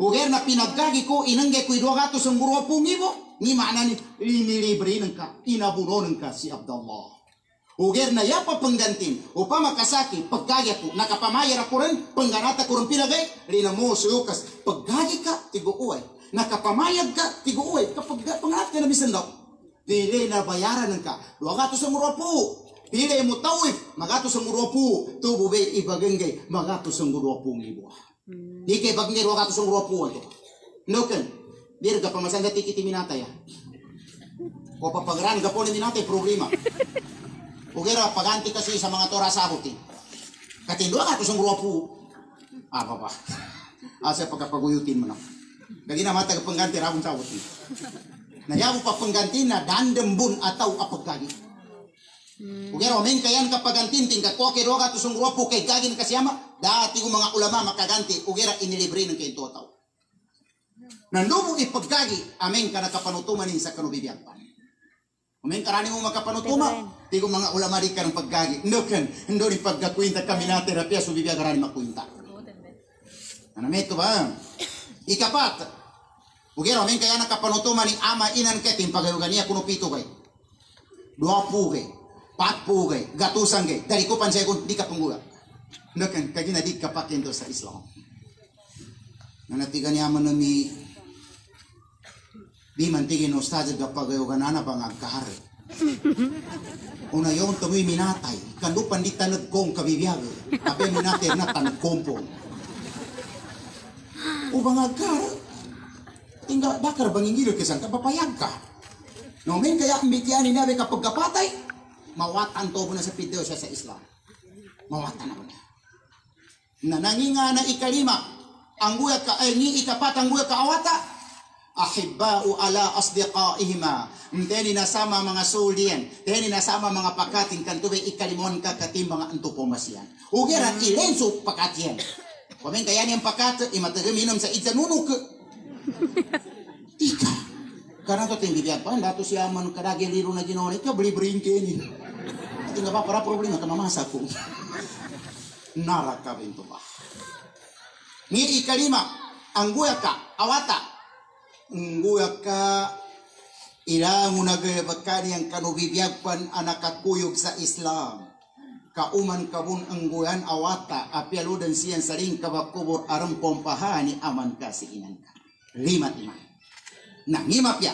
Uger na pinaggagi ko, inangge ko idwa gato sa nguro pungibo. Ni mana ni inilibre ng ka, inabuno ng ka si Abdullah. Uger na yapa penggantin, upama kasaki, paggagi ako, nakapamayar ako rin, pengganata ko rin pinagay, rina mo suyukas, paggagi ka, nakapamayag ka, tigo uway, kapag pangat ka na bisandaw, dili na bayaran ng ka, dua gato sa nguro po, dili mo tawif, magato sa nguro po, tubo be ibagangay, magato sa nguro po ngibo. Di kay bagnir wa katusong rupo to. Nuken. Dir ka pamasan dati kiti minatay. ah. Ko papagran ka po minatay problema. Ugera paganti kasi sa mga tora sabuti. Katindo ka tusong rupo. Ah papa. Asa pagkapaguyutin mo na. Kagi na mata pengganti rabon sabuti. Nayawo pa pengganti na dandembun atau apagagi. Ugero men kayan kapagantin tingka ko kay roga tusong rupo kay gagin kasiyama dati ko mga ulama makaganti ugera inilibre ng kay totaw. Nandumo ipagkagi amen ka nakapanutuman sa kanubibiyapan. Amen karani mo makapanutuma ti ko mga ulama di ka ng paggagi. Nukan ndo ni pagkakwinta kami na terapia so bibiyag karani makwinta. Ano meto ba? Ikapat. Ugero amen kaya nakapanutuman ni ama inan ketin pagayugan niya kuno pito kay dua puge, pat puge, gatusan ge, dari ko pansay ko di ka panggula. Nakan kagi na di ka pakin do sa Islam. Nanatigan niya man mi di man tigin ustad ga pagayogan ana pang agkahar. Una yon tumi minatay, kandu pandit tanad kong kabibiyag. Ape minatay na tanad kompong. Ubang agkahar. Tinggal bakar bangingilo kesan kapapayag ka. No men kaya ambitian ni nabi kapag kapatay, mawatan to na sa video siya sa Islam. Mawatan na na. Na nanginga na ikalima, ang guya ka ay ni ikapat ang guya kaawata. Ahibba'u ala asdiqaihima. Teni nasama mga sulian. Teni nasama mga pakating kantuwe ikalimon ka katim mga antupomasyan. Ugeran ilenso pakatyan. Wamen kaya niyang pakat, imatagaminam sa itanunok. Tika. Karena to tinggi biar pan datu si aman kadage liru na ginone ka beli bringke ni. Ati nga ba para problema ka mamasa ko. Naraka bento ba. Ni ikalima ang guya ka awata. Ang guya ka ilang nagabakani ang kanubibiyagpan anak kakuyog sa Islam. Kauman kabun ang guyan awata apialudan siyan saring kabakubor aram pompahani aman ka si inan ka. Lima timan nangimap ya.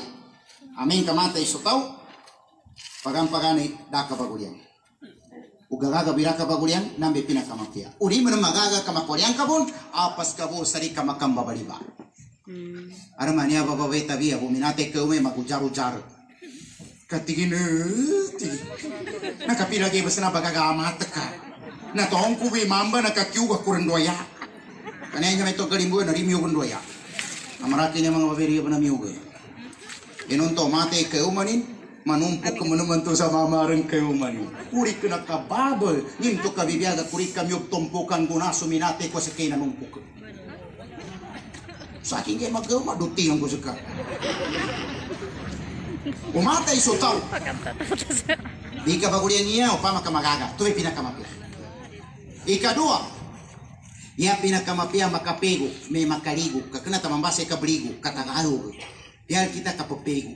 Amin kamatay sutaw. Pagampagani daka bagulian. Ugagaga biraka bagulian nambe pinakamapya. Uri mo na magaga kamakulian kabon apas kabo sari kamakamba baliba. Hmm. Armania babaway tabi abo minate kaume magujaru-jar. Katigin tigi. Nakapilagi basta na bagagamat ka. Na toong kubi mamba nakakiuga kurendoya. Kanaya may to galimbo na rimyo kundoya. Amaraki niya mga baberiya pa na miyuga. Inunto mate kaumanin, manumpok ka mo naman to sa mamarang kaumanin. Kuri ka nakababal, ninto ka bibiyaga, kuri ka miyog tumpukan guna, suminate ko sa kay nanumpok. Sa akin kaya magkauma, dutingan ko sa Di kabagulian niya, upama ka magaga. Ito ay pinakamapia. Ikadua, ya pinakamapia makapego, may makaligo. Kakana tamambasa ikabligo, katagalo. Yan kita kapapego.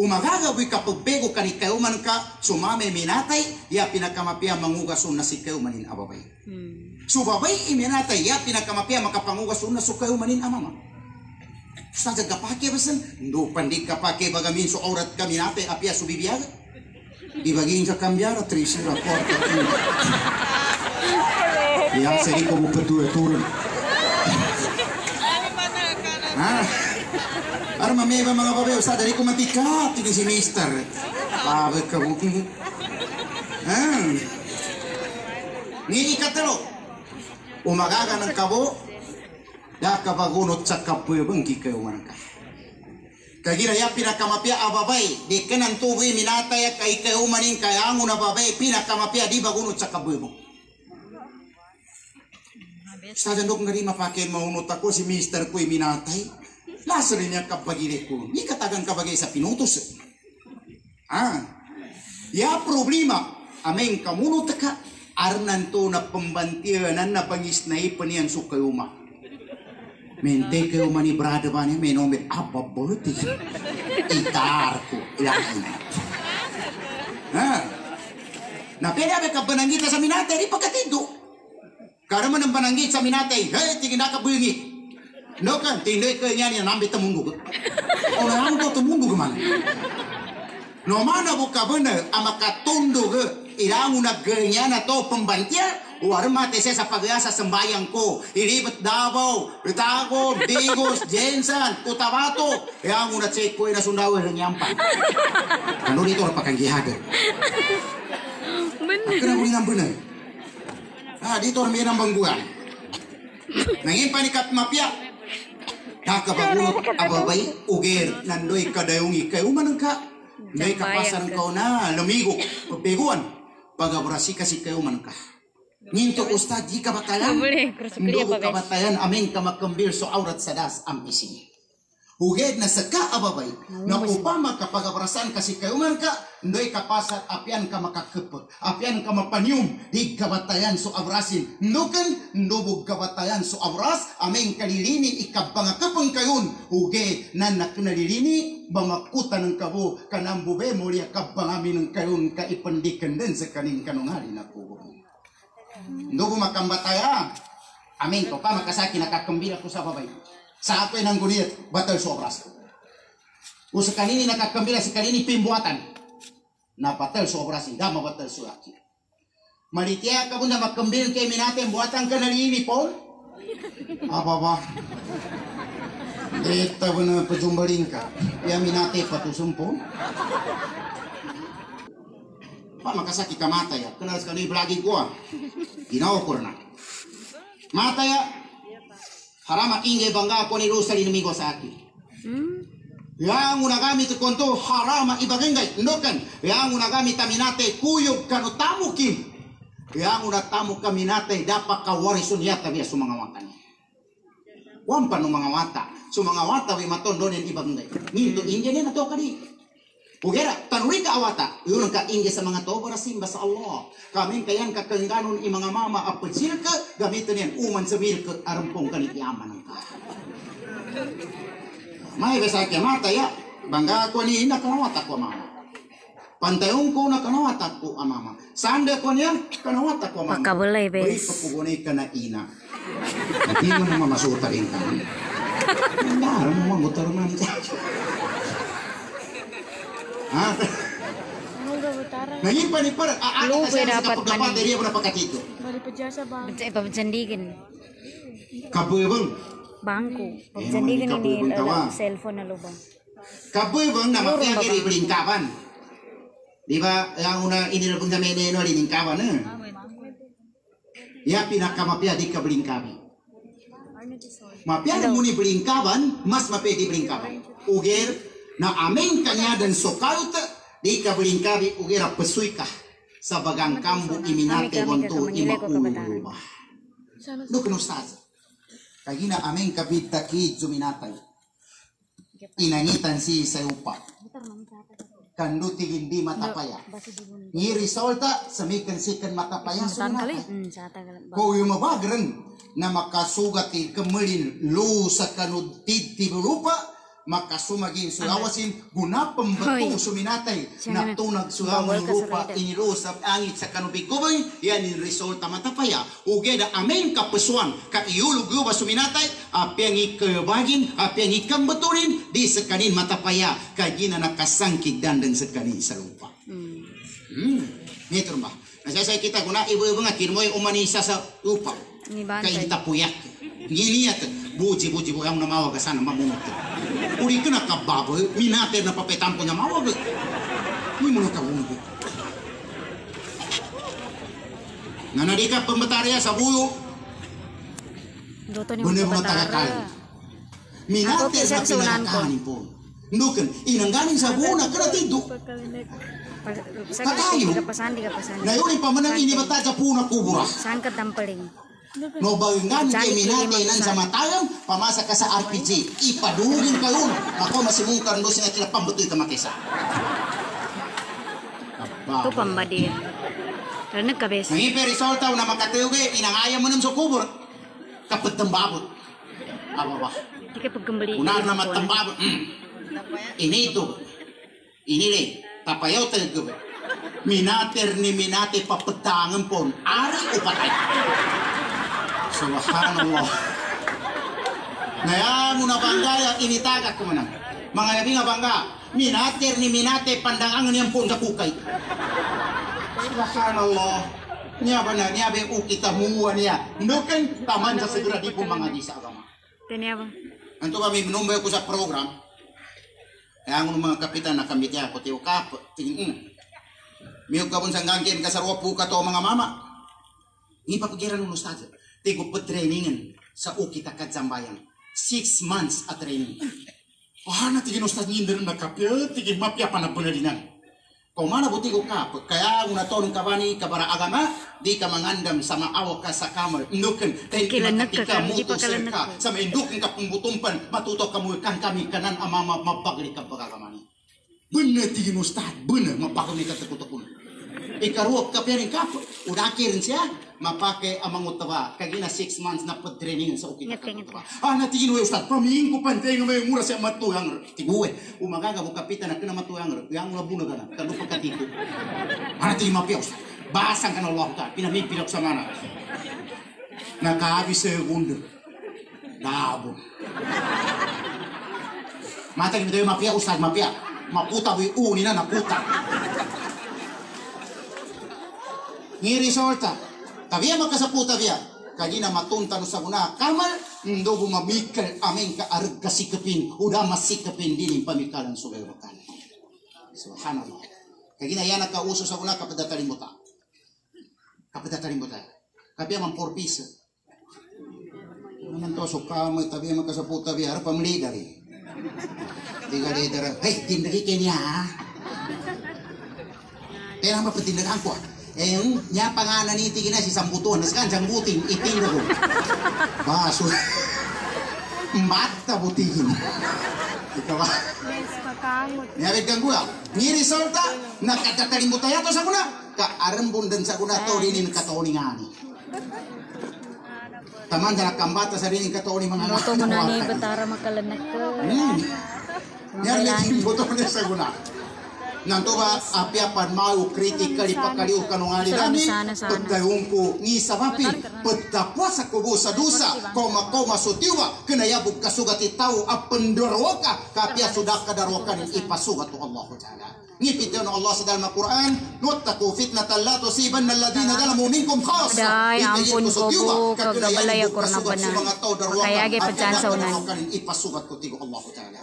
Umagaga wi kapapego kani kauman ka, sumame minatay, ya pinakamapia mangugasun na si kaumanin ababay. Hmm. Subabay iminatay, ya pinakamapia makapangugasun na su kaumanin amama. Saja kapake basan, ndo pandi kapake bagamin so aurat kami nate apia subibiyaga. Ibagin ka kambiara, trisi raport. Yang seri ko mo kedua turun. Ah. Ara mameva mga babae, sa dari ko matikat ini si mister. Babe ka mo. Ah. Ni ikatalo. Umagaga ng kabo, da kabagunot sa kapoy bangki kayo manaka. Kagira ya pinakamapia ababay, di kanan tuboy minataya kay kayo maning kayango na babay, pinakamapia di bagunot sa mo. Sa dok nga rin maunot ako si mister ko minatay. Lasa rin niya kabagire ko. Ni katagan kabagay sa pinutos. Ah. Ya problema, ameng kamunot ka, arnan to na pembantianan na pangis na ipanian kayuma. Mente kayo mani brada ba niya, may nomit, apa boti. Itar ko, ilahin. Ah. Na pwede abe ka banangita sa minatay, di pagkatido. Karena ng bananggit sa minatay, hey, tingin na kabungi. No kan, tindoy ka niya niya nambit tamungo. O na ang tamungo man. No mana buka bener, ama katundo ke, ilang una ganya na to warma tese sa pagasa sembayang ko, ilibet Davao, Ritago, Digos, Jensen, Cotabato, yang una cek ko na sundawa ng yampa. Ano dito ang pakanggihaga? Bener. Kena muli ng bener. Ah, dito kami ng bangguan. Nangin panikat mapya. Kakabagulot ababay, ugir, nandoy kadayong ikay, umanang ka. Ngay kapasan ka na, lumigo, pagpiguan. Pagabrasi kasi kayo man ka. Ninto ustad, di ka batayan. Boleh, kursus kuliah, Ndo Pak, ka guys. batayan, aming ka makambil so aurat sa das am ising. Huged na sa kaababay, na upama kapag abrasan kasi kayo man ka, ndoy kapasat, apian ka makakepot, apian ka mapanyum, di kabatayan so abrasin, ndukan, ndubog kabatayan so abras, aming kalilinin ikabangakapang kayon, huge na nakunalilini, bamakutan ng kabo, kanambube mo liya kabangamin ng kayon, kaipandikan din sa kaning kanungali na kubo. Ndugo makambataya, amin ko pa makasaki nakakambila ko sa ako ng gunit, batal sobras. O sa kanini nakakambila, si kanini pimbuatan. Na batal sobras, hindi mabatal sulaki. Malitia ka mo na makambil kay minate, buatan ka na lini po? Aba ba? Dita mo na pajumbaling ka. Kaya minate patusumpon. Pa makasaki ka matay. Kenal sekali belagi gua. Ginawa ko na. Matay. Harama inge bangga ko ni Rosa linimigo sa akin. Hmm. Yang unagamit konto harama ibagengay. Ndokan. Yang unagamit aminate kuyog kano tamukin. Yang unatamu kaminate dapat kawarison yata biya sumangawatan. Wampa no mga wata. Sumangawata wi maton donen ibagengay. Nginto inge na to kadi. Ugera, tanuri ka awata, yun ang kaingge sa mga to para simba sa Allah. Kaming kayan kakangganon i mga mama apatsil ka, gamitin yan uman sa milka, arampong kanitiyaman ng ka. May besa kya mata ya, bangga ko ni ina kanawata ko mama. Pantayong ko na kanawata ko ang mama. Sanda ko niya, kanawata ko mama. Pakabulay, Uy, bes. papugunay ka na ina. Hindi mo naman masuta rin ka. Ang daro mo. Ha? Ano udah utara? Nangin pa ni par, aata Lupa kasi sa dapat kapag dapat maning. Dia mo napakatito. Balik pejasa bang. Baca eh papansandigan. Kaboy bang, Bangku. Eh, Papansandigan naman ini ikabulbul tawa. uh, cellphone na lubang. kaboy bang na Lurong mapiyang ba kiri ba? belingkapan. Di ba, yang una inilabong sa meneno liningkapan eh. Ya pinakamapya di ka belingkapan. Mapyan mo ni belingkaban, mas mapedi belingkaban. Uger na aming kanya dan sokaut di ka belingkabi uger pesuy ka sa bagang kambu iminate wonto ko kabataan. imaulubah. Look no stars. Kagina aming kabita ki juminatay. Inangitan si sayupa. Kanduti hindi matapaya. Ni resulta samikan sikan mata payah Tan kali. sunat. Hmm. Ko yung mabagran na makasugat kemelin lu sa kanud titi lupa makasumagin sulawasin guna pembetung Hoy. suminatay Siya na tunag sulawan sa lupa inilu sa angit sa kanubig gubay yan yung resulta matapaya uge da amen kapesuan ka iulog ba suminatay api ang ikabagin api ang ikambetulin di sekanin matapaya kagina nakasangkig dandang sekanin sa lupa Hmm. Hmm. Nito ba? Nasasay kita kuna ibu-ibu nga kirmoy umanisa sa lupa. Kay kita puyak. Ngiliyat. Buji buji bu yang namawa ka sana mamunot. Uri ka na kababo. Minater na papetampo na mawag. Ni mo ka bungo. Nanadika pembetarya sa buyo. Doto ni Bener batara. Minater Ako, na pinagakanin po. Ndukan, inangganin sa buna kana tindo. Pag sa Kakayo. di ka pasan, di ka pasan. Ngayon ay pamanang inibata sa puna kubura. Saan ka tampaling? No bagengan kay minate nan sa matayang pamasa ka sa RPG. Ipadugin kayo. Ako masimungkar do sina kila pambutoy ka makisa. Ito pambadi. Ranig ka bes. Nang ipe resulta na makatuyugi inangaya mo nang sa kubur. Kapag tambabot. Aba ba? Di ka pagkambali. Unar na matambabot. Mm. Ini ito. Ini le. Tapayaw tayo. Minater ni minate papetangan pon. Ari o patay. Subhanallah. Ngaya mo na bangga ya initagak ko man. Mga nabi nga bangga. Minater ni minate pandangan niyang pon sa kukay. Subhanallah. Niya ba na, niya ba yung kita muwa niya. Nukan taman sa segera di po mga di sa agama. Tanya ba? Anto kami menumbay ko sa program. Kaya ang mga kapitan na kami tiya ko tiyo kap. Tingin. Mm. Miyog ka pun sa ngangkin kasarwa po ka to mga mama. Hindi pa pagiran ng ustad. Tigo pa trainingan sa ukita kadsambayan. Six months at training. Ah, na tigin ustad nginder na kapya. Tigin mapya pa na bunadinan. Kung mana buti ko ka, kaya ang naton ka ba ni kabara agama, di ka mangandam sa maawa ka sa kamar. Indukan, dahil Kilanag ka, ka, hindi pa muto sir kalanag ka, ko. sa maindukan ka pumbutumpan, matuto ka mo kan kami kanan amama mapagli ka pagagamani. Bener tigin ustad, bener mapagli ka takutakun. Ikaruok ka piyarin ka, udakirin siya, mapake amang utaba, kagina six months na pag-training sa ukita Ingat ka, utaba. Ah, natigin mo ustad, pamingin ko pantay nga may mura siya matuyang. Tiguwe, umagaga mo kapitan na kina matuyang, yang mo buna ka na, kanu pagkatito. Ah, natigin mapiyaw ustad, basang ka na Allah ka, pinamipilak sa mana. Nakahabis sa segundo. Dabo. Matag mo tayo mapia, ustad, mapia. Maputa yung uni na, naputa. Ni resulta. Kavia makasaputa via. Kagina matunta no sa una kamal ndo bumamikal amin ka arg kasikapin udah masikapin din pamikalan subayrokan. Subhanallah. Kagina yana ka uso sa una kapag talimuta. Kapag talimuta. Kapia man porpisa. Naman to suka mo tabi makasaputa via harap pamli dari. Tiga leader. Hey, tindagi kanya. Kaya naman patindagan ko. Eh, niya pangalan ni Tigina si Sambutuan. Nas kan sambutin, itinda ko. Baso. Mata butihin. Ikaw ba? Nyawit kang gua. Ni resulta, nakatatarin mo tayo to sa kuna. Kaarambon din sa kuna to rin yung katoni nga ni. Taman sa nakambata sa rin yung katoni mga Luto mo na ni. Batara makalanak ka. Hmm. Boto niya sa guna. Nanto ba apiapan mau kritika kanungali sana, sana. pagdayong ko ni sabapin pagtapwa sa kubo sa dusa. koma koma sutiwa. Kinayabog kasugat itaw apendorwa ka kapya sudah kadarwakan ipasugat to Allah Ta'ala. Ngipit yun ng Allah sa dalam Al-Quran nuttaku fitnatan la tusibanna alladhina zalamu minkum khassa. Day, ampun ko ka kagabalay ako na kasugat banan. sa mga tao darwakan, Makayagi at pa dyan sa unan. kadarwakan ipasugat ko tigo Allah Ta'ala.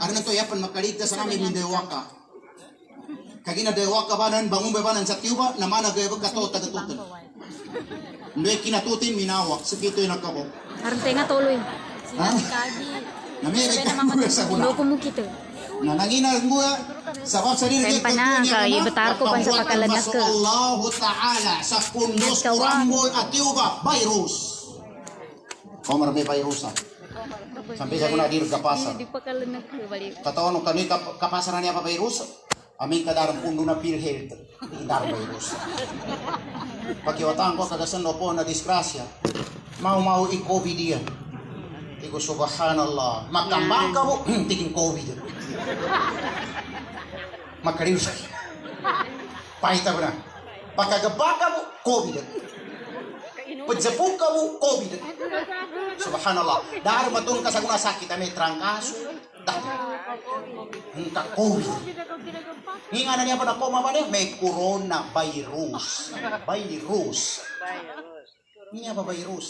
Ano na to yapan makaligtas sa namin hindi waka. Kagina dewa ka banan bangun bebanan sa tiuba na mana gaya ka to tagatutan. Ndue kinatutin minawak sakito yung nakabo. Harang tenga tuloy. Ha? Namiri ka sa kuna. ko mo kita. Na nangina mo sa Kaya pa na, kaya ibatar ko pa sa pagkalanak ka. Allah Ta'ala sa kundos kurambol at tiuba virus. Komar may virus ha. Sampai sa kuna diri kapasa. Hindi pa kalanak ka kami kap kapasaran niya pa virus. Amin kadarang pundo na PhilHealth. Idar virus. Pakiwatan ko kagasan po na disgrasya. Mau-mau i-COVID yan. Tigo subhanallah. Makambang ka mo, tiging COVID. Makariw siya. Pahita ko na. Pagkagaba ka mo, COVID. Pagsapu ka mo, COVID. Subhanallah. Dahil matun ka sa kuna sakit, may trangkaso. Dahil. Ang COVID. Hinga na niya pa na koma ba niya? May coronavirus. Virus. Hinga pa virus.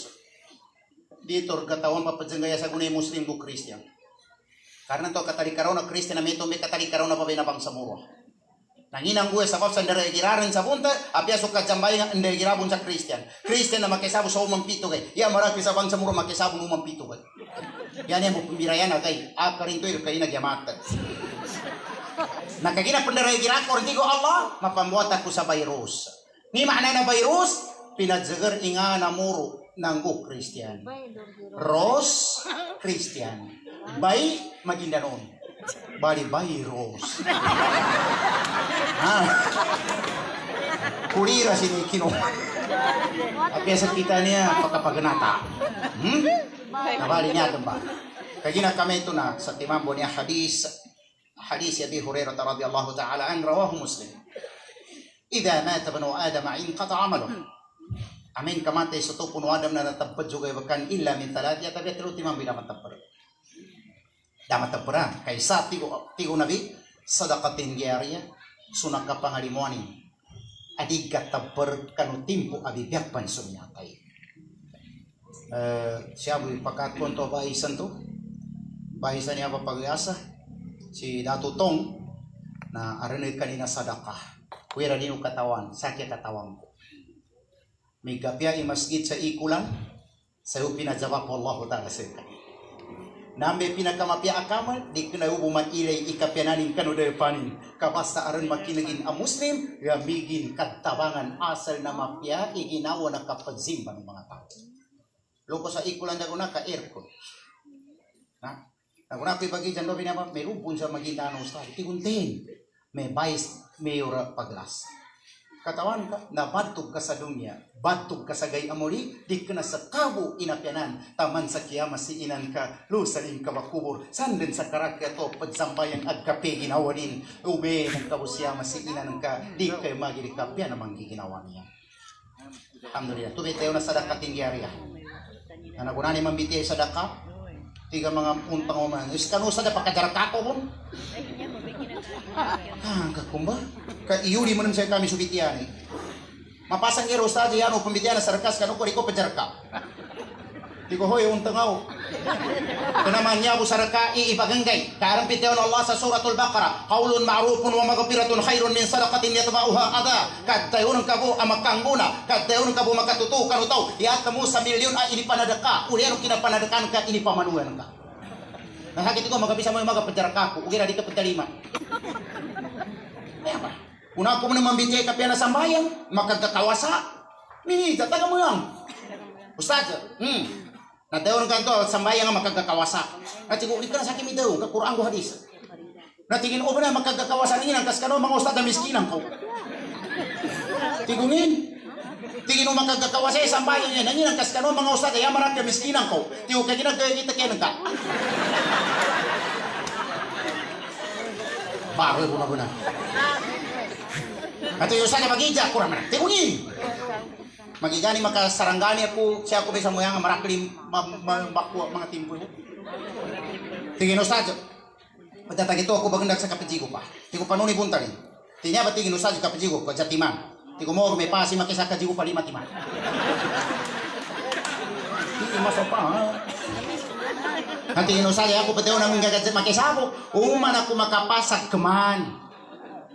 Dito, katawan papadyangaya sa gunay Muslim ko Christian. Karena to katarikaraw na Christian na may tumbi katarikaraw na pabinabang sa muro. Nanginang gue sa sa ndara giraran sa punta, apya suka jambay nga ndara girabon sa Christian. Christian na makisabo sa umang pito kay. Ya maraki sa bang sa muro makisabo umang pito kay. Yan yan mo pembirayan na kay. Akarin to kay nagyamatan. Nakagina pendera girakor di ko Allah, mapambuat ako sa virus. Ni makna na virus, pinadzagar inga na muro ng go Christian. Ros Christian. Bay Maguindanon bari virus. Ah. Kulira sini kino. Tapi Biasa kita niya pagkapagnata. Hmm? Nabali niya ba? Kajina kami itu na sa timambo hadis, hadis hadis di Hurairah Allah ta'ala an rawahu Muslim. Idza mata banu Adam inqata amaloh. Amin kamate sa wadam Adam na natabbad juga bakan illa min thalathiyata bi truti man bila matabbad. Damat tapara kay sa tigo tigo nabi sadaqatin jariyah sunak ka pangalimuani. Adi katapar kanu timpo abi biakpan sunyatay. Eh siya bu pakat konto baisan to. Baisan niya pa pag-asa si Datu Tong na arinay kanina sadakah. Kuya nino katawan, sakya katawan ko. May gapya i sa ikulang, sa'yo pinajawab ko Allah Ta'ala sa. Nambe pinakamapya akaman, di ko na ubo makilay ikapyananin kano dayo panin. Kabasta aran makinagin a Muslim, gamigin katabangan asal na mapya, iginawa na kapagzimba ng mga tao. Loko sa ikulang na na ka-aircon. Ha? Ako na ko'y pag dyan dobi naman, may rubun sa maging danong style. Tiguntin. May vice mayor paglas. Katawan ka, nabatog ka sa dunya, batog ka sa gay amori, di ka na sa kabo inapyanan, taman sa kiyama si inan ka, lusalim ka makubur, sandin sa karakya to, pagsambayang agkape ginawa din, ube ng kabusyama si inan ka, di kayo magiri kapya namang ginawa niya. Alhamdulillah, tumitayo na sadaka tingyari Na nagunani mambiti ay sadaka, tiga mga puntang umang, is kanu sa pagkadaraka ko? Ah, kakumba. Ka iuli mo saya kami subitian. Mapasang iro sa di ano pambitian sa rakas kanu ko riko pajarka. Di ko hoy untang aw. Kenaman niya sa raka iipaganggay. Karang pitiyon Allah sa suratul Baqarah. Qaulun ma'rufun wa maghfiratun khairun min sadaqatin yatba'uha adha. Kad tayon ka po amakangguna. Kad tayon ka po makatutukan utaw. Iat mo sa milyon ay ini panadaka. Uli ano kinapanadakan ka ini pamanuan ka. Nakakita ko magabisa mo yung mga pajarka ko. Ugi na di ka pagkalima. Kaya ba? Una ko mo naman bitay ka na sambayan, makagkakawasa. Ni, tataga mo yan. Ustad, hmm. Natayon ka to, sambayan nga makagkakawasa. At siguro, ulit ka na sa akin daw, kakurang ko hadis. Natingin ko ba na makagkakawasa ninyo, kas kano mga ustad na miskinan ko. Tigungin. Tingin mo makagkakawasa sa sambayan niya, nangyay ang kas kano mga ustad, ay amarat ka miskinan ko. Tiyo ka ginagaya kita kaya nagka. Bago ko na ko na. At yung sana magija, kurang mana. Tingungin. Magigani makasarangani ako, siya ako bisa mo yang maraklim, makuha mga timpo niya. Tingin ustad. Pagtatag ito ako bagandag sa kapijigo pa. Tigo pa nuni punta rin. Tinya ba tingin ustad kapijigo ko jatiman. Tigo mo may pasi makisa kajigo pa lima timan. Hindi masopa ha. Nanti ino saya aku betul namin gagat makisabo. Uman ako makapasak keman.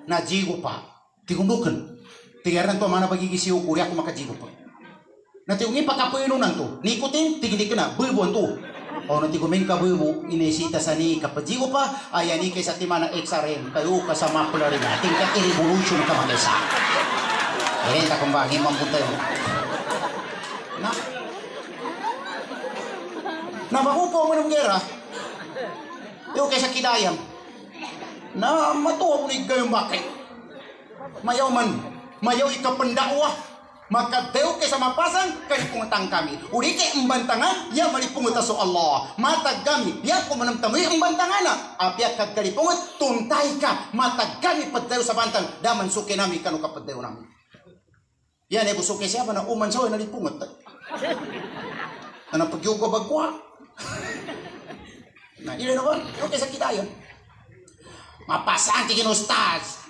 Na jigo pa. Tigundukan. Tigaran to mana bagi gisi ukuri ako makajigo pa. Nanti ungi pakapuino nang to. Nikutin tigindi ka na. Buibuan to. O nanti kumin ka buibu. Inesita sa ni kapajigo pa. Ayan ni kay sa timana XRM. Kayo kasama ko rin natin. Ka revolution ka magisa. Ayan ka kung bakit mampunta yun. Na. Nabakupo mo ng gera. Yung kaysa kidayang. Na matuwa mo kayong bakit. Mayaw man, mayaw ika pendakwah. Maka teo ke sama pasang kay kami. Uri ke embantangan ya malipungot so Allah. Mata kami ya ko manamtamo yung embantangan na. Apya kag kalipungot tuntay ka. Mata kami padeo sa bantang daman suke nami kanu ka padeo nami. Yan e busuke siapa na uman sawa nalipungot. Ano pagyugo bagwa. Nah, ini naman, okay sa kita yun. Mapasang tingin ustaz.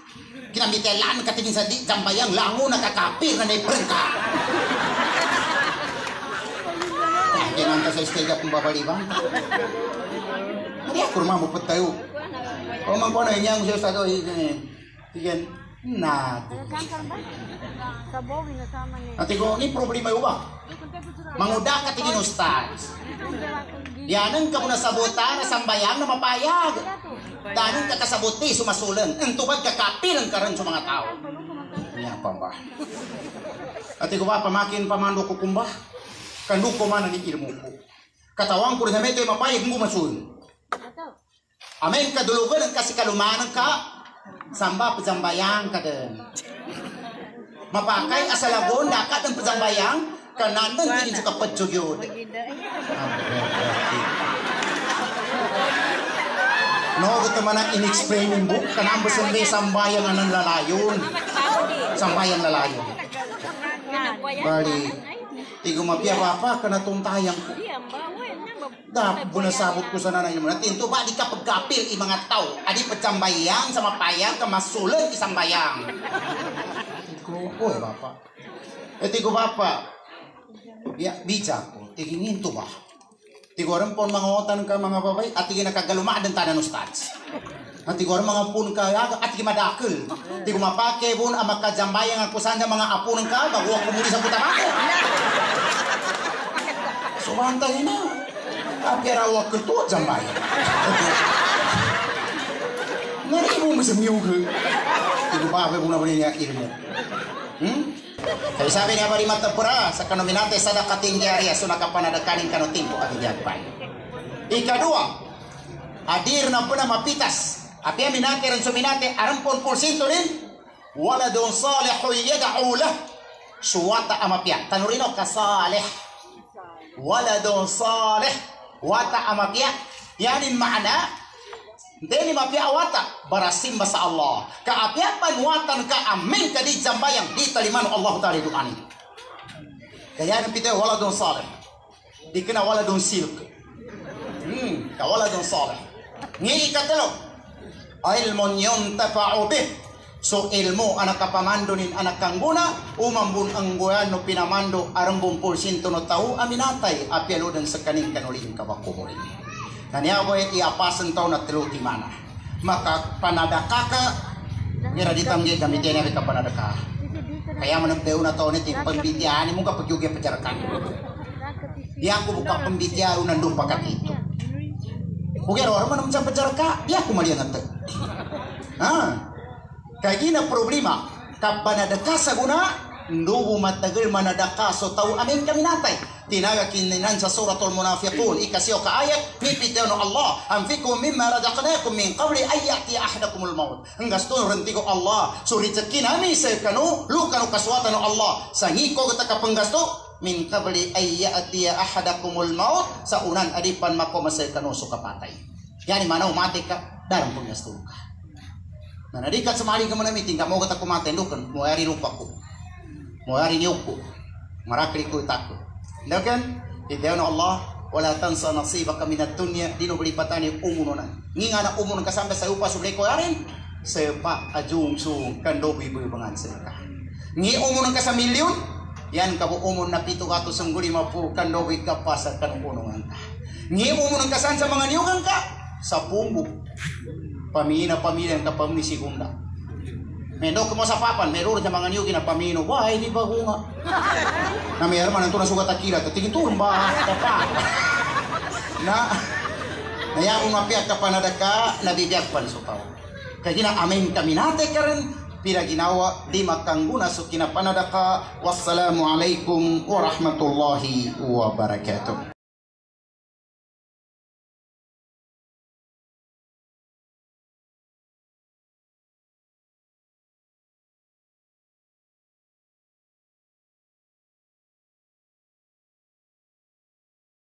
Kinamitelan ka tingin sa di jambayang lango nakakapir na naiprengka. Kailangan ka sa istega kung babaliban. Hindi ako rumah mo tayo. O man ko na inyang siya sa doon. Tigan, na. Sa Bowie nasama ni. Ate ko, ni problema yun ba? Manguda ka tingin ustaz. Yanang ka muna sabuta na sambayang na mapayag. Danong ka kasabuti sumasulan. Ang tubad ka kapilang ka rin sa mga tao. Niya pa ba? Ate ko ba, pamakin pamando ko kumba? Kandu ko man ang ilmu ko. Katawang ko rin na medyo mapayag mo masun. Amen kadulugan ang kasi kalumanan ka. Samba pazambayang ka din. Mapakay asalagon dakat ang pazambayang kanandang tingin sa kapatsugyod. No, ito man ang in-explain yung book. Kanang basang sambayang anang lalayon. Sambayang lalayon. Bali, tigo mapia apa kana tuntayang ko. Da, bunasabot ko sa nanay mo. Natinto ba di ka pagkapil mga tao. Adi pagsambayang sa mapayang ka masulan isang bayang. Tigo, oy bapa. Eh tigo bapa. Ya, bija ko. Tigingin to ba? Tigoran pon mga otan ka mga babay at tigin nakagaluma dan tanan ustads. At tigoran mga pun ka at tigin madakil. Tigo mapake bun ang makajambayang ang kusan sa mga apun ka bago ako muli sa putamako. So bantay na. Apira wak ke tu jambayang. Ngari mo mo sa miyog. Tigo pa pa buna niya ilmu. Hmm? Kaya sabi ni Abari Matapura sa kanominante sa dakating diarya so nakapanadakanin kano timpo at jagpay. Ikadua, adir na po mapitas. Api aminate rin suminate arampon porsinto rin. Wala doon salihu yada'u lah. Suwata amapya. Tanurino kasalih. Wala doon salih. Wata amapya. Yanin maana Deni mapia awata barasimba sa Allah. Kaapya panuatan ka amin ka di jambayang di taliman Allah taala duani. Kaya nang pita wala don saleh. Di kena wala don silk. Hmm, ka wala don saleh. Ngi katelo. Ilmun yuntafa'u bih. So ilmu anak kapamandonin anak kangguna umambun ang no pinamando arambong porsinto no tao aminatay apelo dan sekaning kanuling kabakumorin. Ko iapasan tao na tilo ti mana. Maka panadaka ka ngira ditanggi gamitin na ka panadaka. Kaya man ang teo na tao ni ti pambitian mo kapag yugi pajarakan. Di ako buka pambitian nandun pa katito. Kuya ro man ang pajaraka, di ako mali nga Ha? Kaya gina problema kapanadaka sa guna Ndugo matagal manadaka so tao amin kami natay. Tinaga kininan sa suratul munafiqun. Ikasiyo ka ayat, pipitaw no Allah. Anfikum mimma radaqnakum min qabli ay ya'ti ahadakumul maut. Ang gasto renti ko Allah. So rizki nami sa kanu, luka no kaswatan Allah. Sa ngiko kita kapanggasto, min qabli ay ya'ti ahadakumul maut. Sa unan adipan mako masay kanu so kapatay. Yani mana umati ka, darang panggasto ka. Na nadikat sa mali ka mo na meeting, kamo kata kumatay, lukan, mo ari lupa ko. Muari nyuku. Marakri ko takut. Lakan, ideo na Allah, wala tansa nasibaka minat dunya, dino beripatani umuno na. Nginga na umuno ka sampai sa upa sobre ko yarin, sepa ajung sung kandobi bu bangan seka. Ngi umuno ka sa milyon, yan ka bu umon na pito kato sangguli mapu kandobi ka pasar kan unungan ka. Ngi umuno ka sa mga niyugan ka, sa pumbu. Pamina pamilya ka sigunda. Mendo mo sa papan, meron sa mga niyugi na pamino. Wah, hindi ba nga? na meron man ito na sugat akira. Tingin turun ba? Kapa. na, naya mo mapiyak ka panadaka, nabibiyag pan so tao. Kaya gina amin kami nate ka rin, pila ginawa, di makangguna so kinapanadaka. Wassalamu alaikum warahmatullahi wabarakatuh.